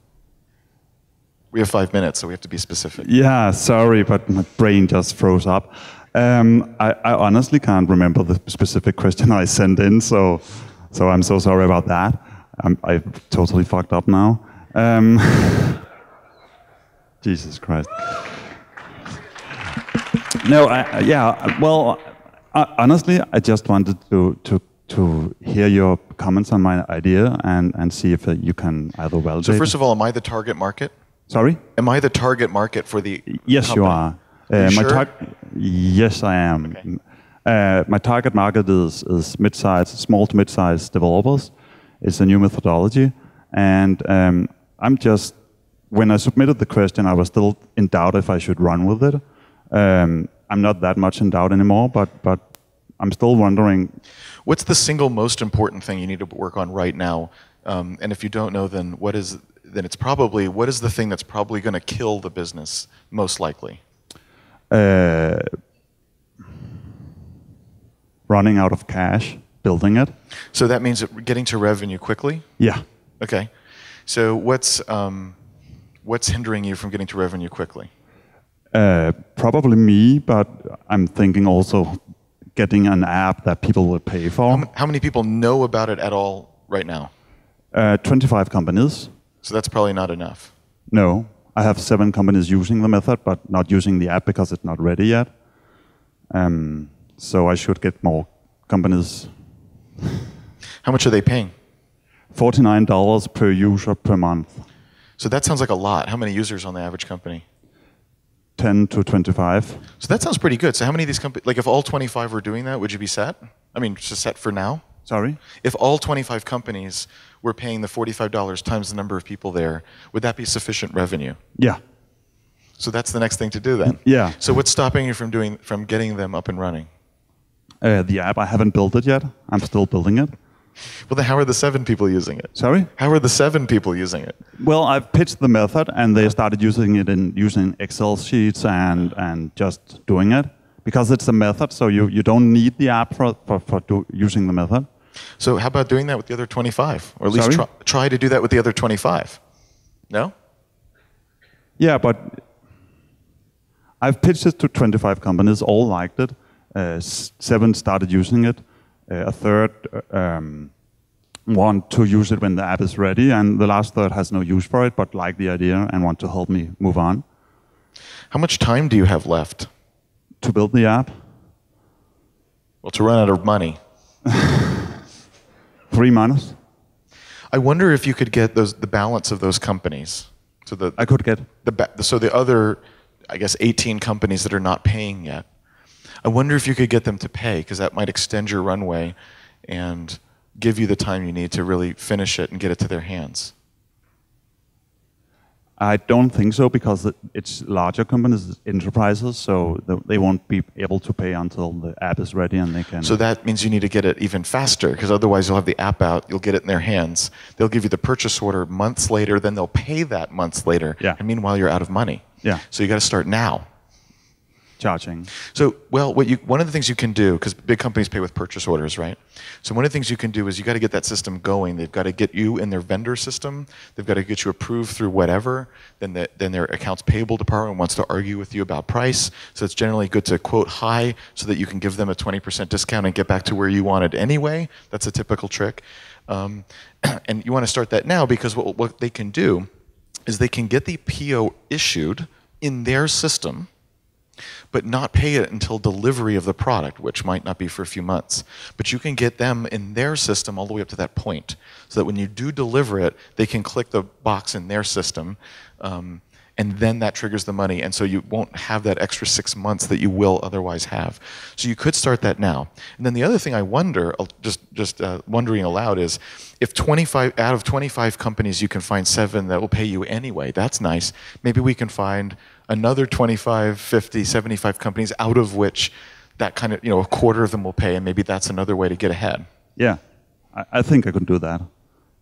[SPEAKER 2] We have five minutes, so we have to be specific.
[SPEAKER 6] Yeah, sorry, but my brain just froze up. Um, I, I, honestly can't remember the specific question I sent in, so so I'm so sorry about that. I'm, I totally fucked up now. Um, Jesus Christ. No, I, yeah. Well, Uh, honestly, I just wanted to, to, to hear your comments on my idea and, and see if uh, you can either well.
[SPEAKER 2] So first of all, am I the target market?
[SPEAKER 6] Sorry?
[SPEAKER 2] Am I the target market for the
[SPEAKER 6] Yes, you
[SPEAKER 2] company?
[SPEAKER 6] are.
[SPEAKER 2] Are sure?
[SPEAKER 6] tar- yes, I am. Uh, my target market is, is mid-sized, small to mid-sized developers. It's a new methodology, and um, I'm just when I submitted the question, I was still in doubt if I should run with it. Um, I'm not that much in doubt anymore, but but I'm still wondering.
[SPEAKER 2] What's the single most important thing you need to work on right now? Um, and if you don't know, then what is? Then it's probably what is the thing that's probably going to kill the business most likely?
[SPEAKER 6] Uh, running out of cash, building it.
[SPEAKER 2] So that means getting to revenue quickly.
[SPEAKER 6] Yeah.
[SPEAKER 2] Okay. So what's um, what's hindering you from getting to revenue quickly?
[SPEAKER 6] Uh, probably me, but I'm thinking also getting an app that people will pay for.
[SPEAKER 2] How, how many people know about it at all right now?
[SPEAKER 6] Uh, 25 companies.
[SPEAKER 2] So that's probably not enough.
[SPEAKER 6] No, I have seven companies using the method, but not using the app because it's not ready yet. Um, so I should get more companies.
[SPEAKER 2] How much are they paying?
[SPEAKER 6] $49 per user per month,
[SPEAKER 2] So that sounds like a lot. How many users on the average company?
[SPEAKER 6] 10 to 25.
[SPEAKER 2] So that sounds pretty good. So how many of these companies, like if all 25 were doing that, would you be set? I mean, just set for now?
[SPEAKER 6] Sorry?
[SPEAKER 2] If all 25 companies were paying the $45 times the number of people there, would that be sufficient revenue?
[SPEAKER 6] Yeah.
[SPEAKER 2] So that's the next thing to do then.
[SPEAKER 6] Yeah.
[SPEAKER 2] So what's stopping you from doing from getting them up and running?
[SPEAKER 6] Uh, the app, I haven't built it yet. I'm still building it.
[SPEAKER 2] Well, then how are the seven people using it?
[SPEAKER 6] Sorry?
[SPEAKER 2] How are the seven people using it?
[SPEAKER 6] Well, I've pitched the method, and they started using it in using Excel sheets and and just doing it because it's a method. So you, you don't need the app for for, for do, using the method.
[SPEAKER 2] So how about doing that with the other 25? Or at least try, try to do that with the other 25. No?
[SPEAKER 6] Yeah, but I've pitched it to 25 companies. All liked it. Uh, seven started using it. Uh, a third uh, um, want to use it when the app is ready, and the last third has no use for it, but like the idea and want to help me move on
[SPEAKER 2] How much time do you have left?
[SPEAKER 6] to build the app.
[SPEAKER 2] Well, to run out of money.
[SPEAKER 6] Three months.
[SPEAKER 2] I wonder if you could get those the balance of those companies. So the
[SPEAKER 6] I could get.
[SPEAKER 2] the so the other, I guess, 18 companies that are not paying yet. I wonder if you could get them to pay because that might extend your runway and give you the time you need to really finish it and get it to their hands.
[SPEAKER 6] I don't think so because it's larger companies, enterprises, so they won't be able to pay until the app is ready and they can.
[SPEAKER 2] So that means you need to get it even faster because otherwise you'll have the app out, you'll get it in their hands. They'll give you the purchase order months later, then they'll pay that months later.
[SPEAKER 6] Yeah.
[SPEAKER 2] And meanwhile, you're out of money.
[SPEAKER 6] Yeah.
[SPEAKER 2] So you got to start now.
[SPEAKER 6] Charging.
[SPEAKER 2] So, well, what you, one of the things you can do, because big companies pay with purchase orders, right? So one of the things you can do is you got to get that system going. They've got to get you in their vendor system. They've got to get you approved through whatever. Then, the, then their accounts payable department wants to argue with you about price. So it's generally good to quote high so that you can give them a 20% discount and get back to where you wanted anyway. That's a typical trick. Um, and you want to start that now because what, what they can do is they can get the PO issued in their system but not pay it until delivery of the product, which might not be for a few months. But you can get them in their system all the way up to that point, so that when you do deliver it, they can click the box in their system, um, and then that triggers the money, and so you won't have that extra six months that you will otherwise have. So you could start that now. And then the other thing I wonder, uh, just just uh, wondering aloud, is if 25 out of 25 companies you can find seven that will pay you anyway. That's nice. Maybe we can find another 25, 50, 75 companies out of which that kind of, you know, a quarter of them will pay, and maybe that's another way to get ahead.
[SPEAKER 6] Yeah, I, I think I can do that.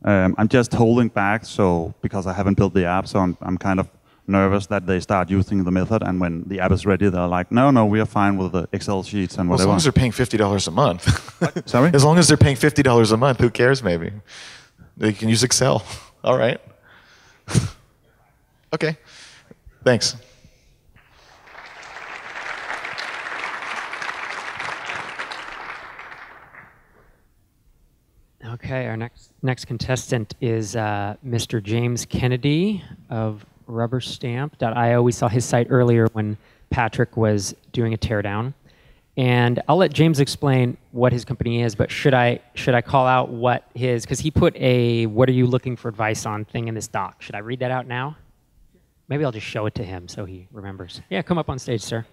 [SPEAKER 6] Um, I'm just holding back, so because I haven't built the app, so I'm, I'm kind of nervous that they start using the method, and when the app is ready, they're like, no, no, we are fine with the Excel sheets and
[SPEAKER 2] Well, as
[SPEAKER 6] whatever.
[SPEAKER 2] long as they're paying $50 a month.
[SPEAKER 6] Sorry?
[SPEAKER 2] As long as they're paying $50 a month, who cares maybe? They can use Excel. All right. okay. Thanks.
[SPEAKER 1] Okay, our next next contestant is uh, Mr. James Kennedy of RubberStamp.io. We saw his site earlier when Patrick was doing a teardown, And I'll let James explain what his company is, but should I should I call out what his because he put a what are you looking for advice on thing in this doc. Should I read that out now? Maybe I'll just show it to him so he remembers. Yeah, come up on stage, sir.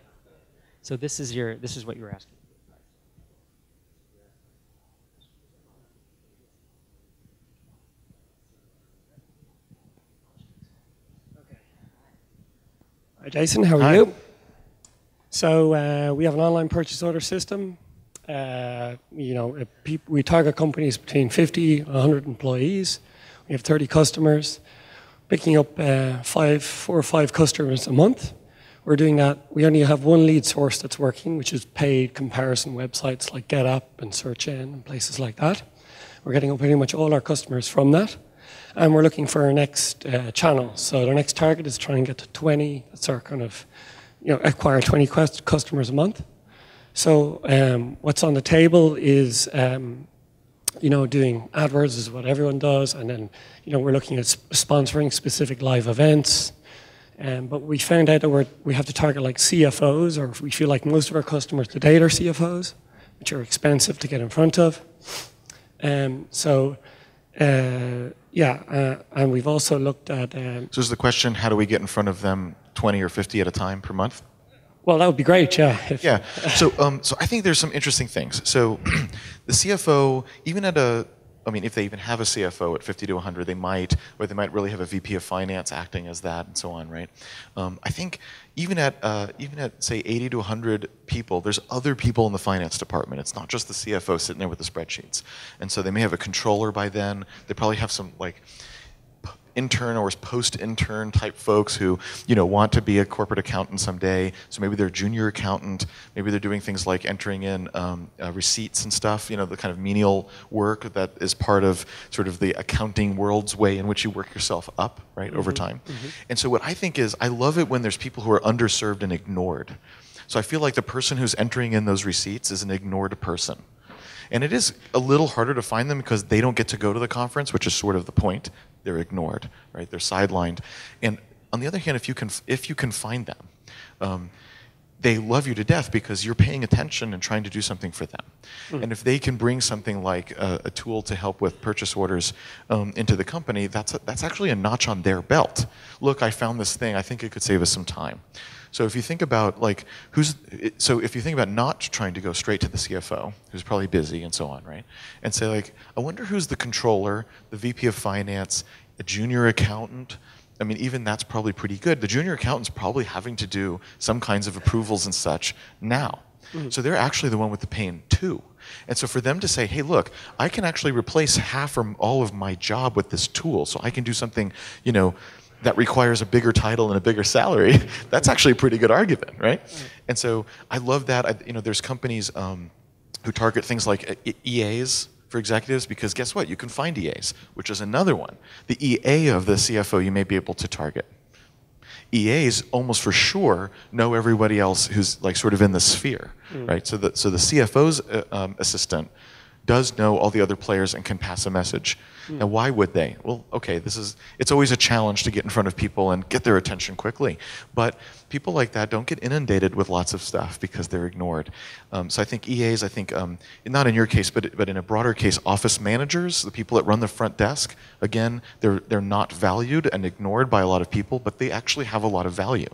[SPEAKER 1] So this is your this is what you were asking.
[SPEAKER 7] Hi, Jason. How are
[SPEAKER 2] Hi.
[SPEAKER 7] you? So uh, we have an online purchase order system. Uh, you know, we target companies between 50 and 100 employees. We have 30 customers, picking up uh, five, four or five customers a month. We're doing that. We only have one lead source that's working, which is paid comparison websites like GetApp and SearchN and places like that. We're getting pretty much all our customers from that. And we're looking for our next uh, channel. So our next target is try and get to 20. That's our kind of, you know, acquire 20 quest- customers a month. So um, what's on the table is, um, you know, doing AdWords is what everyone does, and then, you know, we're looking at sp- sponsoring specific live events. Um, but we found out that we have to target like CFOs, or we feel like most of our customers today are CFOs, which are expensive to get in front of. Um, so, uh, yeah, uh, and we've also looked at. Um,
[SPEAKER 2] So is the question, how do we get in front of them 20 or 50 at a time per month?
[SPEAKER 7] well, that would be great, yeah. if-
[SPEAKER 2] Yeah. So, um, so I think there's some interesting things. So, the CFO, even at a, I mean, if they even have a CFO at 50 to 100, they might, or they might really have a VP of finance acting as that, and so on, right? Um, I think even at uh, even at say 80 to 100 people, there's other people in the finance department. It's not just the CFO sitting there with the spreadsheets, and so they may have a controller by then. They probably have some like intern or post-intern type folks who you know want to be a corporate accountant someday. So maybe they're a junior accountant. Maybe they're doing things like entering in um, uh, receipts and stuff you know the kind of menial work that is part of sort of the accounting world's way in which you work yourself up right over time. And so what i think is i love it when there's people who are underserved and ignored. So i feel like the person who's entering in those receipts is an ignored person. And it is a little harder to find them because they don't get to go to the conference, which is sort of the point. They're ignored, right? They're sidelined. And on the other hand, if you can, if you can find them, um, they love you to death because you're paying attention and trying to do something for them. And if they can bring something like a, a tool to help with purchase orders um, into the company, that's, a, that's actually a notch on their belt. Look, I found this thing. I think it could save us some time. So if you think about like who's so if you think about not trying to go straight to the CFO, who's probably busy and so on, right? And say like, I wonder who's the controller, the VP of finance, a junior accountant. I mean, even that's probably pretty good. The junior accountant's probably having to do some kinds of approvals and such now. Mm-hmm. So they're actually the one with the pain too. And so for them to say, hey, look, I can actually replace half or all of my job with this tool, so I can do something, you know, that requires a bigger title and a bigger salary, that's actually a pretty good argument, right? And so I love that. I, you know, there's companies um, who target things like uh, EAs for executives because guess what? You can find EAs, which is another one. The EA of the CFO you may be able to target. EAs almost for sure know everybody else who's like sort of in the sphere, right? So the so the CFO's uh, um, assistant does know all the other players and can pass a message. Hmm. Now, why would they? Well, okay, this is it's always a challenge to get in front of people and get their attention quickly, but people like that don't get inundated with lots of stuff because they're ignored. Um, so I think EAs, I think um, not in your case, but but in a broader case, office managers, the people that run the front desk, again, they're they're not valued and ignored by a lot of people, but they actually have a lot of value,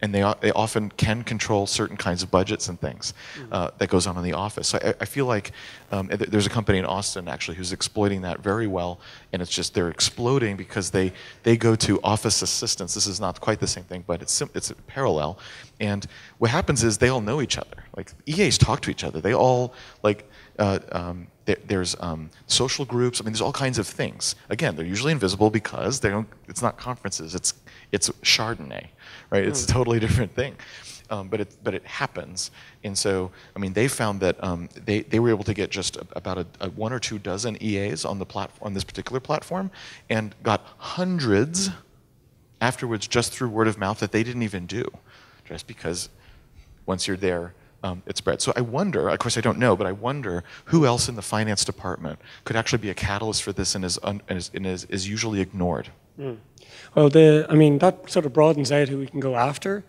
[SPEAKER 2] and they they often can control certain kinds of budgets and things uh, that goes on in the office. So I, I feel like um, there's a company in Austin actually who's exploiting that very well, and it's just they're exploding because they they go to office assistants. This is not quite the same thing, but it's it's parallel. And what happens is they all know each other. Like EAs talk to each other. They all like. Uh, um, there, there's um, social groups. I mean, there's all kinds of things. Again, they're usually invisible because they don't. It's not conferences. It's it's Chardonnay, right? It's a totally different thing. Um, but it but it happens, and so I mean they found that um, they they were able to get just about a, a one or two dozen EAs on the platform on this particular platform, and got hundreds afterwards just through word of mouth that they didn't even do, just because once you're there, um, it spreads. So I wonder, of course I don't know, but I wonder who else in the finance department could actually be a catalyst for this and is, un, and is, and is, is usually ignored.
[SPEAKER 7] Well, the I mean that sort of broadens out who we can go after,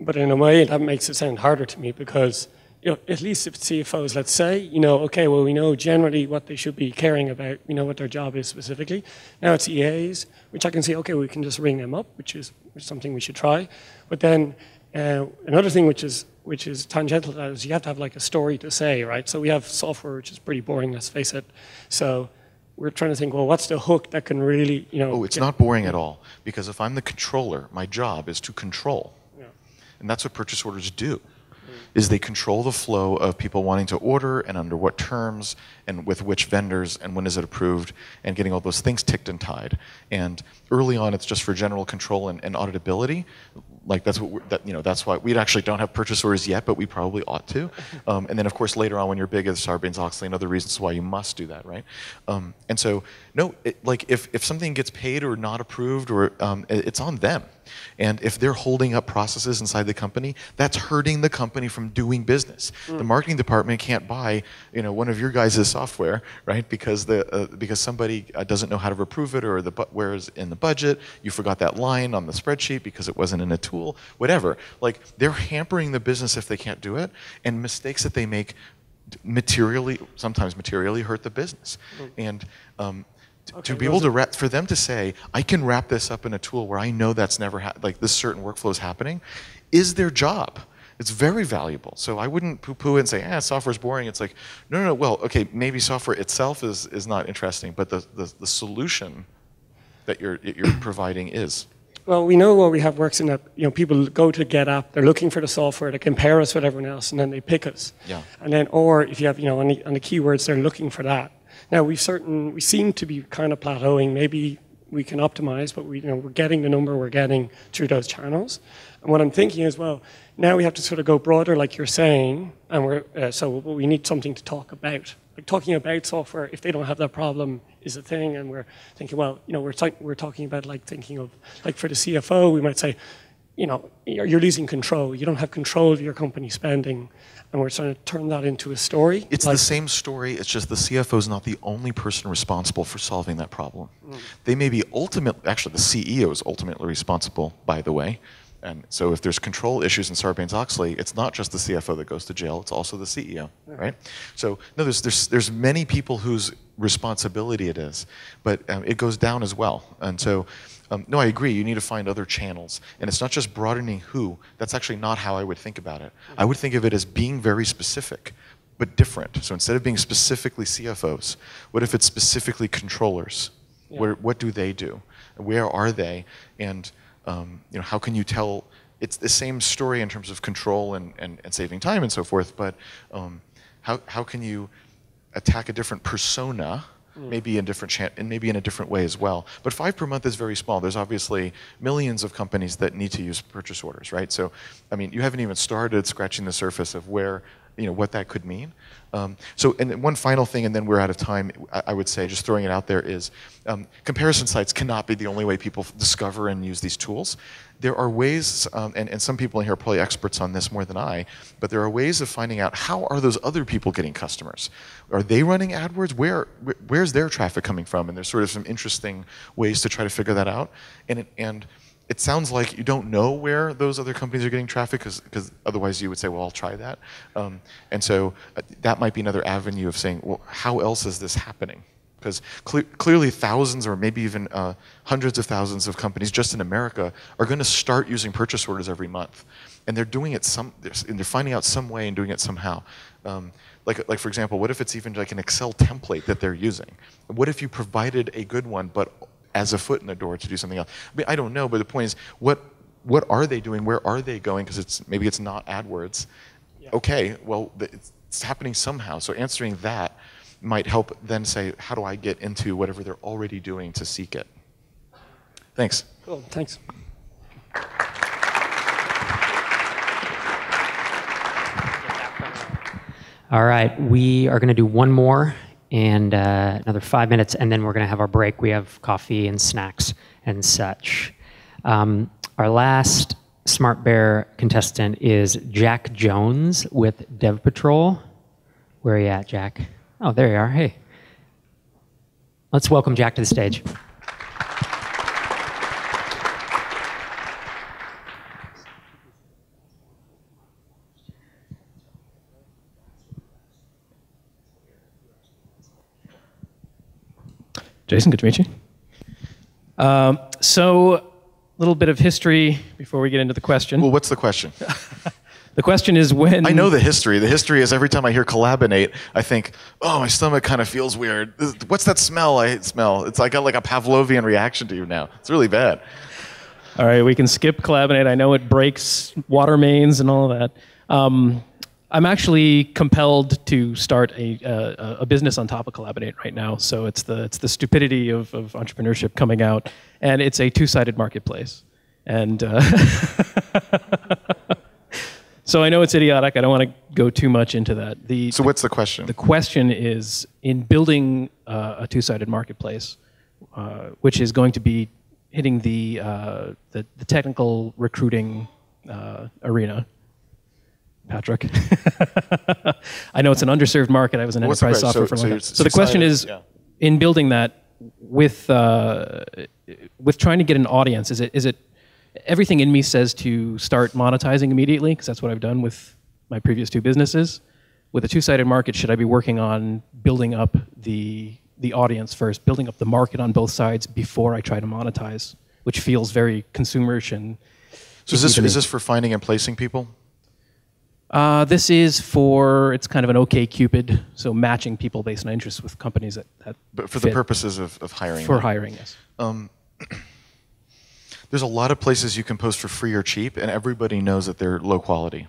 [SPEAKER 7] but in a way that makes it sound harder to me because you know, at least if CFOs, let's say, you know, okay, well, we know generally what they should be caring about, we know what their job is specifically. Now it's EAs, which I can say, okay, we can just ring them up, which is, which is something we should try. But then uh, another thing which is which is tangential to that is you have to have like a story to say, right? So we have software which is pretty boring, let's face it. So we're trying to think, well, what's the hook that can really, you know?
[SPEAKER 2] Oh, it's not boring at all. Because if I'm the controller, my job is to control.
[SPEAKER 7] Yeah.
[SPEAKER 2] And that's what purchase orders do. Is they control the flow of people wanting to order and under what terms and with which vendors and when is it approved and getting all those things ticked and tied. And early on, it's just for general control and, and auditability. Like that's what we're, that, you know. That's why we actually don't have purchase orders yet, but we probably ought to. Um, and then of course later on, when you're big as Sarbanes-Oxley and other reasons why you must do that, right? Um, and so no, it, like if if something gets paid or not approved, or um, it- it's on them. And if they're holding up processes inside the company, that's hurting the company from doing business. The marketing department can't buy, you know, one of your guys' software, right? Because the uh, because somebody uh, doesn't know how to approve it, or the where is in the budget, you forgot that line on the spreadsheet because it wasn't in a tool, whatever. Like they're hampering the business if they can't do it, and mistakes that they make materially, sometimes materially hurt the business. And um, t- to be able to wrap, for them to say, I can wrap this up in a tool where I know that's never ha- like this certain workflow is happening, is their job. It's very valuable. So I wouldn't poo-poo it and say, ah, software's boring. It's like, no, no, no. Well, okay, maybe software itself is, is not interesting, but the, the, the solution that you're, you're providing is.
[SPEAKER 7] Well, we know what we have works in that, you know, people go to get GetApp, they're looking for the software, they compare us with everyone else, and then they pick us.
[SPEAKER 2] Yeah.
[SPEAKER 7] And then, or if you have, you know, on the, on the keywords, they're looking for that. Now, we've certain, we seem to be kind of plateauing. Maybe we can optimize, but we, you know, we're getting the number we're getting through those channels. And what I'm thinking is, well, now we have to sort of go broader, like you're saying, and we're, uh, so we need something to talk about. Like talking about software, if they don't have that problem, is a thing, and we're thinking, well, you know, we're, we're talking about like thinking of, like for the CFO, we might say, you know, you're, you're losing control. You don't have control of your company spending, and we're trying to turn that into a story.
[SPEAKER 2] It's
[SPEAKER 7] like,
[SPEAKER 2] the same story. It's just the CFO is not the only person responsible for solving that problem. They may be ultimately, actually, the CEO is ultimately responsible, by the way. And so if there's control issues in Sarbanes-Oxley, it's not just the CFO that goes to jail, it's also the CEO, right? So no, there's, there's, there's many people whose responsibility it is, but um, it goes down as well. And so, um, no, I agree, you need to find other channels. And it's not just broadening who, that's actually not how I would think about it. I would think of it as being very specific, but different. So instead of being specifically CFOs, what if it's specifically controllers? Where, what do they do? Where are they? And um, you know, how can you tell? It's the same story in terms of control and, and, and saving time and so forth, but um, how, how can you attack a different persona, maybe in different and maybe in a different way as well. But five per month is very small. There's obviously millions of companies that need to use purchase orders, right? So, I mean, you haven't even started scratching the surface of where you know what that could mean. Um, so, and one final thing, and then we're out of time. I, I would say, just throwing it out there, is um, comparison sites cannot be the only way people discover and use these tools. There are ways, um, and, and some people in here are probably experts on this more than I, but there are ways of finding out how are those other people getting customers? Are they running AdWords? Where, where where's their traffic coming from? And there's sort of some interesting ways to try to figure that out. And it, and it sounds like you don't know where those other companies are getting traffic because otherwise you would say, well, I'll try that. Um, and so uh, that might be another avenue of saying, well, how else is this happening? Because cle- clearly thousands or maybe even uh, hundreds of thousands of companies just in America are going to start using purchase orders every month. And they're doing it some, and they're finding out some way and doing it somehow. Um, like, like for example, what if it's even like an Excel template that they're using? What if you provided a good one, but as a foot in the door to do something else. I mean, I don't know, but the point is, what what are they doing? Where are they going? Because it's maybe it's not AdWords. Okay, well, it's happening somehow. So answering that might help then say, how do I get into whatever they're already doing to seek it? Thanks.
[SPEAKER 7] Cool, thanks.
[SPEAKER 1] All right, we are going to do one more and uh, another five minutes, and then we're going to have our break. We have coffee and snacks and such. Um, our last Smart Bear contestant is Jack Jones with Dev Patrol. Where are you at, Jack? Oh, there you are. Hey. Let's welcome Jack to the stage.
[SPEAKER 8] Jason, good to meet you. Um, so, a little bit of history before we get into the question.
[SPEAKER 2] Well, what's the question?
[SPEAKER 8] the question is when.
[SPEAKER 2] I know the history. The history is every time I hear collabinate, I think, oh, my stomach kind of feels weird. What's that smell I smell? It's like a, like a Pavlovian reaction to you now. It's really bad.
[SPEAKER 8] All right, we can skip collabinate. I know it breaks water mains and all of that. Um, I'm actually compelled to start a, a, a, business on top of Collabinate right now. So it's the, it's the stupidity of, of entrepreneurship coming out, and it's a two sided marketplace. And uh, so I know it's idiotic. I don't want to go too much into that. The,
[SPEAKER 2] so, what's the question?
[SPEAKER 8] The question is in building uh, a two sided marketplace, uh, which is going to be hitting the, uh, the, the, technical recruiting uh, arena Patrick. I know it's an underserved market. I was an
[SPEAKER 2] What's
[SPEAKER 8] enterprise software
[SPEAKER 2] so,
[SPEAKER 8] for a long time.
[SPEAKER 2] So,
[SPEAKER 8] so the question is, yeah. in building that, with uh, with trying to get an audience, is it is it everything in me says to start monetizing immediately because that's what I've done with my previous two businesses. With a two-sided market, should I be working on building up the the audience first, building up the market on both sides before I try to monetize, which feels very consumerish and.
[SPEAKER 2] So is this is this for finding and placing people?
[SPEAKER 8] Uh, this is for it's kind of an OK Cupid, so matching people based on interests with companies that. that
[SPEAKER 2] but for the purposes of, of hiring.
[SPEAKER 8] For hiring, yes. Um,
[SPEAKER 2] there's a lot of places you can post for free or cheap, and everybody knows that they're low quality.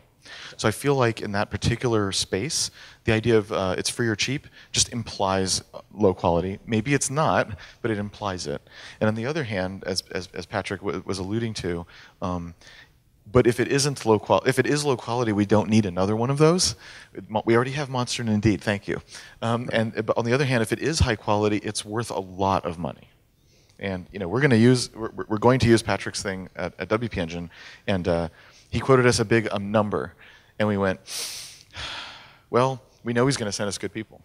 [SPEAKER 2] So I feel like in that particular space, the idea of uh, it's free or cheap just implies uh, low quality. Maybe it's not, but it implies it. And on the other hand, as, as, as Patrick was alluding to, um, but if it isn't low quality, if it is low quality, we don't need another one of those. We already have Monster and Indeed, thank you. Um, and on the other hand, if it is high quality, it's worth a lot of money. And you know, we're going to use we're, we're, going to use Patrick's thing at, at WP Engine, and uh, he quoted us a big um, number, and we went, well, we know he's going to send us good people?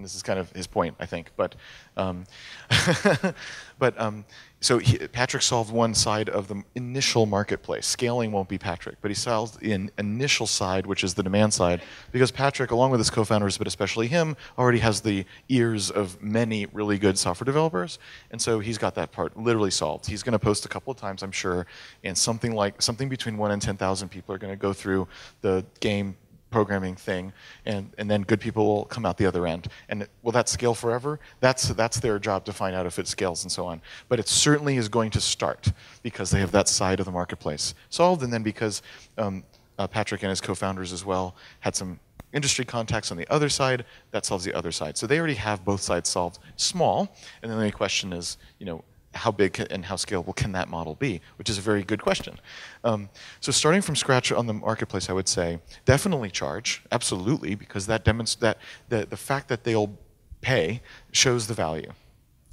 [SPEAKER 2] And this is kind of his point, I think. But, um, but um, so he, Patrick solved one side of the initial marketplace. Scaling won't be Patrick, but he solved the initial side, which is the demand side, because Patrick, along with his co-founders, but especially him, already has the ears of many really good software developers, and so he's got that part literally solved. He's going to post a couple of times, I'm sure, and something like something between one and ten thousand people are going to go through the game programming thing, and, and then good people will come out the other end. And will that scale forever? That's, that's their job to find out if it scales and so on. But it certainly is going to start because they have that side of the marketplace solved, and then because um, uh, Patrick and his co-founders as well had some industry contacts on the other side, that solves the other side. So they already have both sides solved, small, and then the question is, you know, how big and how scalable can that model be? Which is a very good question. Um, so starting from scratch on the marketplace, I would say definitely charge, absolutely, because that demonstrates that the, the fact that they'll pay shows the value.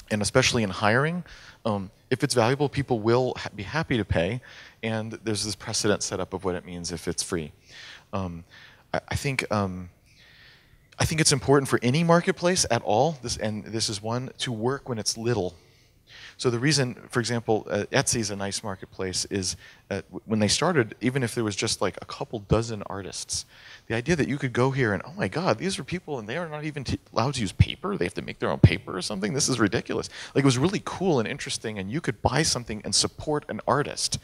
[SPEAKER 2] And especially in hiring, um, if it's valuable, people will ha be happy to pay, and there's this precedent set up of what it means if it's free. Um, I, I, think um, I think it's important for any marketplace at all, this, and this is one, to work when it's little so the reason, for example, uh, Etsy is a nice marketplace is uh, when they started, even if there was just like a couple dozen artists, the idea that you could go here and, oh my God, these are people and they are not even allowed to use paper. They have to make their own paper or something. This is ridiculous. Like it was really cool and interesting and you could buy something and support an artist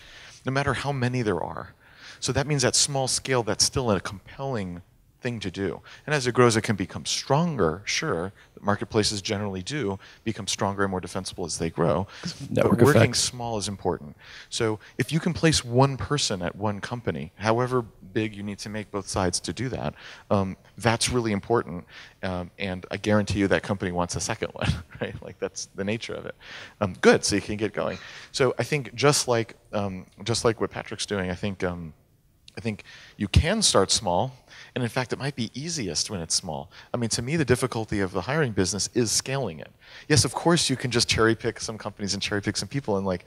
[SPEAKER 2] no matter how many there are. So that means at small scale, that's still a compelling thing to do. And as it grows, it can become stronger, sure. Marketplaces generally do become stronger and more defensible as they grow.
[SPEAKER 8] Network
[SPEAKER 2] but working
[SPEAKER 8] effect.
[SPEAKER 2] small is important. So if you can place one person at one company, however big you need to make both sides to do that, um, that's really important. Um, and I guarantee you that company wants a second one, right? Like that's the nature of it. Um, good, so you can get going. So I think just like um, just like what Patrick's doing, I think um, I think you can start small and in fact, it might be easiest when it's small. I mean, to me, the difficulty of the hiring business is scaling it. Yes, of course, you can just cherry pick some companies and cherry pick some people, and like,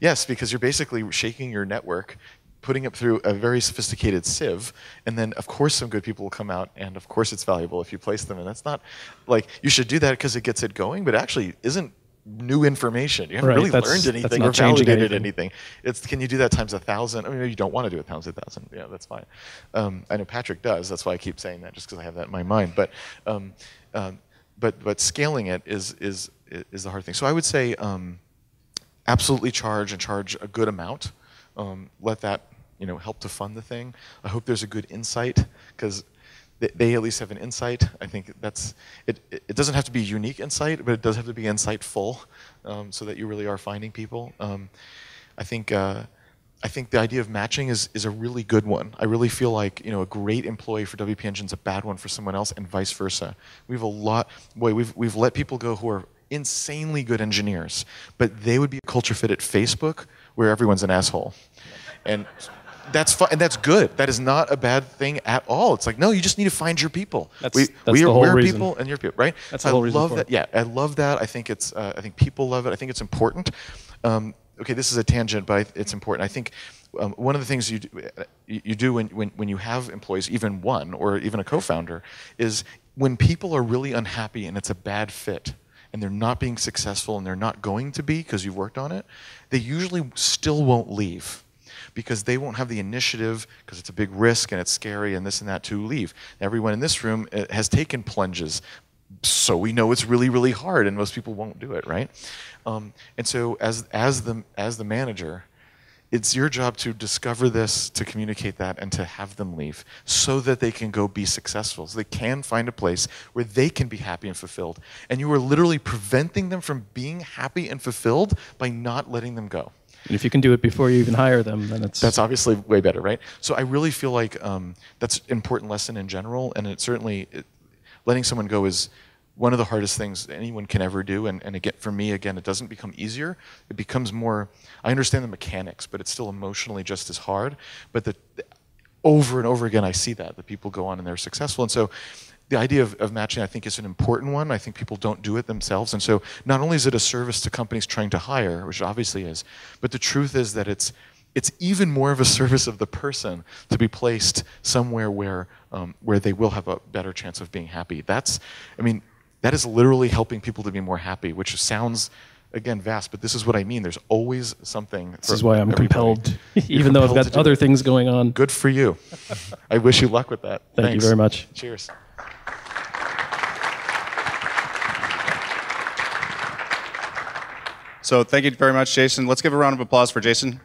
[SPEAKER 2] yes, because you're basically shaking your network, putting it through a very sophisticated sieve, and then of course some good people will come out, and of course it's valuable if you place them. And that's not like you should do that because it gets it going, but actually isn't new information. You haven't
[SPEAKER 8] right,
[SPEAKER 2] really learned anything or validated anything. anything. It's can you do that times a thousand? I mean, you don't want to do it times a thousand. Yeah, that's fine. Um, I know Patrick does. That's why I keep saying that, just because I have that in my mind. But um, um, but but scaling it is is is the hard thing. So I would say um, absolutely charge and charge a good amount. Um, let that you know help to fund the thing. I hope there's a good insight because they, at least have an insight. I think that's it. It doesn't have to be unique insight, but it does have to be insightful, um, so that you really are finding people. Um, I think. Uh, I think the idea of matching is, is a really good one. I really feel like you know a great employee for WP Engine is a bad one for someone else, and vice versa. We have a lot. Boy, we've we've let people go who are insanely good engineers, but they would be a culture fit at Facebook where everyone's an asshole, and that's fun and that's good. That is not a bad thing at all. It's like no, you just need to find your people.
[SPEAKER 8] That's-
[SPEAKER 2] we
[SPEAKER 8] that's
[SPEAKER 2] we are we're
[SPEAKER 8] reason.
[SPEAKER 2] people and you're people, right?
[SPEAKER 8] That's
[SPEAKER 2] So
[SPEAKER 8] the whole
[SPEAKER 2] I
[SPEAKER 8] reason
[SPEAKER 2] love
[SPEAKER 8] for
[SPEAKER 2] that.
[SPEAKER 8] it.
[SPEAKER 2] Yeah, I love that. I think it's. Uh, I think people love it. I think it's important. Um, okay, this is a tangent, but it's important. I think um, one of the things you do, you you do when, when when you have employees, even one or even a co-founder, is when people are really unhappy and it's a bad fit. And they're not being successful, and they're not going to be because you've worked on it. They usually still won't leave because they won't have the initiative because it's a big risk and it's scary and this and that to leave. Everyone in this room uh, has taken plunges, so we know it's really really hard and most people won't do it, right? Um, and so as as the as the manager, it's your job to discover this, to communicate that, and to have them leave so that they can go be successful, so they can find a place where they can be happy and fulfilled. And you are literally preventing them from being happy and fulfilled by not letting them go.
[SPEAKER 8] And if you can do it before you even hire them, then it's
[SPEAKER 2] That's obviously way better, right? So I really feel like um, that's an important lesson in general, and it certainly it, letting someone go is one of the hardest things anyone can ever do. And, and again, for me, again, it doesn't become easier. It becomes more. I understand the mechanics, but it's still emotionally just as hard. But the, over and over again, I see that the people go on and they're successful, and so. The idea of, of matching, I think, is an important one. I think people don't do it themselves. And so, not only is it a service to companies trying to hire, which it obviously is, but the truth is that it's it's even more of a service of the person to be placed somewhere where um, where they will have a better chance of being happy. That's, I mean, that is literally helping people to be more happy, which sounds again vast, but this is what I mean. There's always something.
[SPEAKER 8] this is why I'm compelled,
[SPEAKER 2] You're
[SPEAKER 8] even though I've got other
[SPEAKER 2] it.
[SPEAKER 8] things going on.
[SPEAKER 2] Good for you. I wish you luck with that.
[SPEAKER 8] Thank you very much.
[SPEAKER 2] Cheers.
[SPEAKER 4] So thank you very much, Jason. Let's give a round of applause for Jason.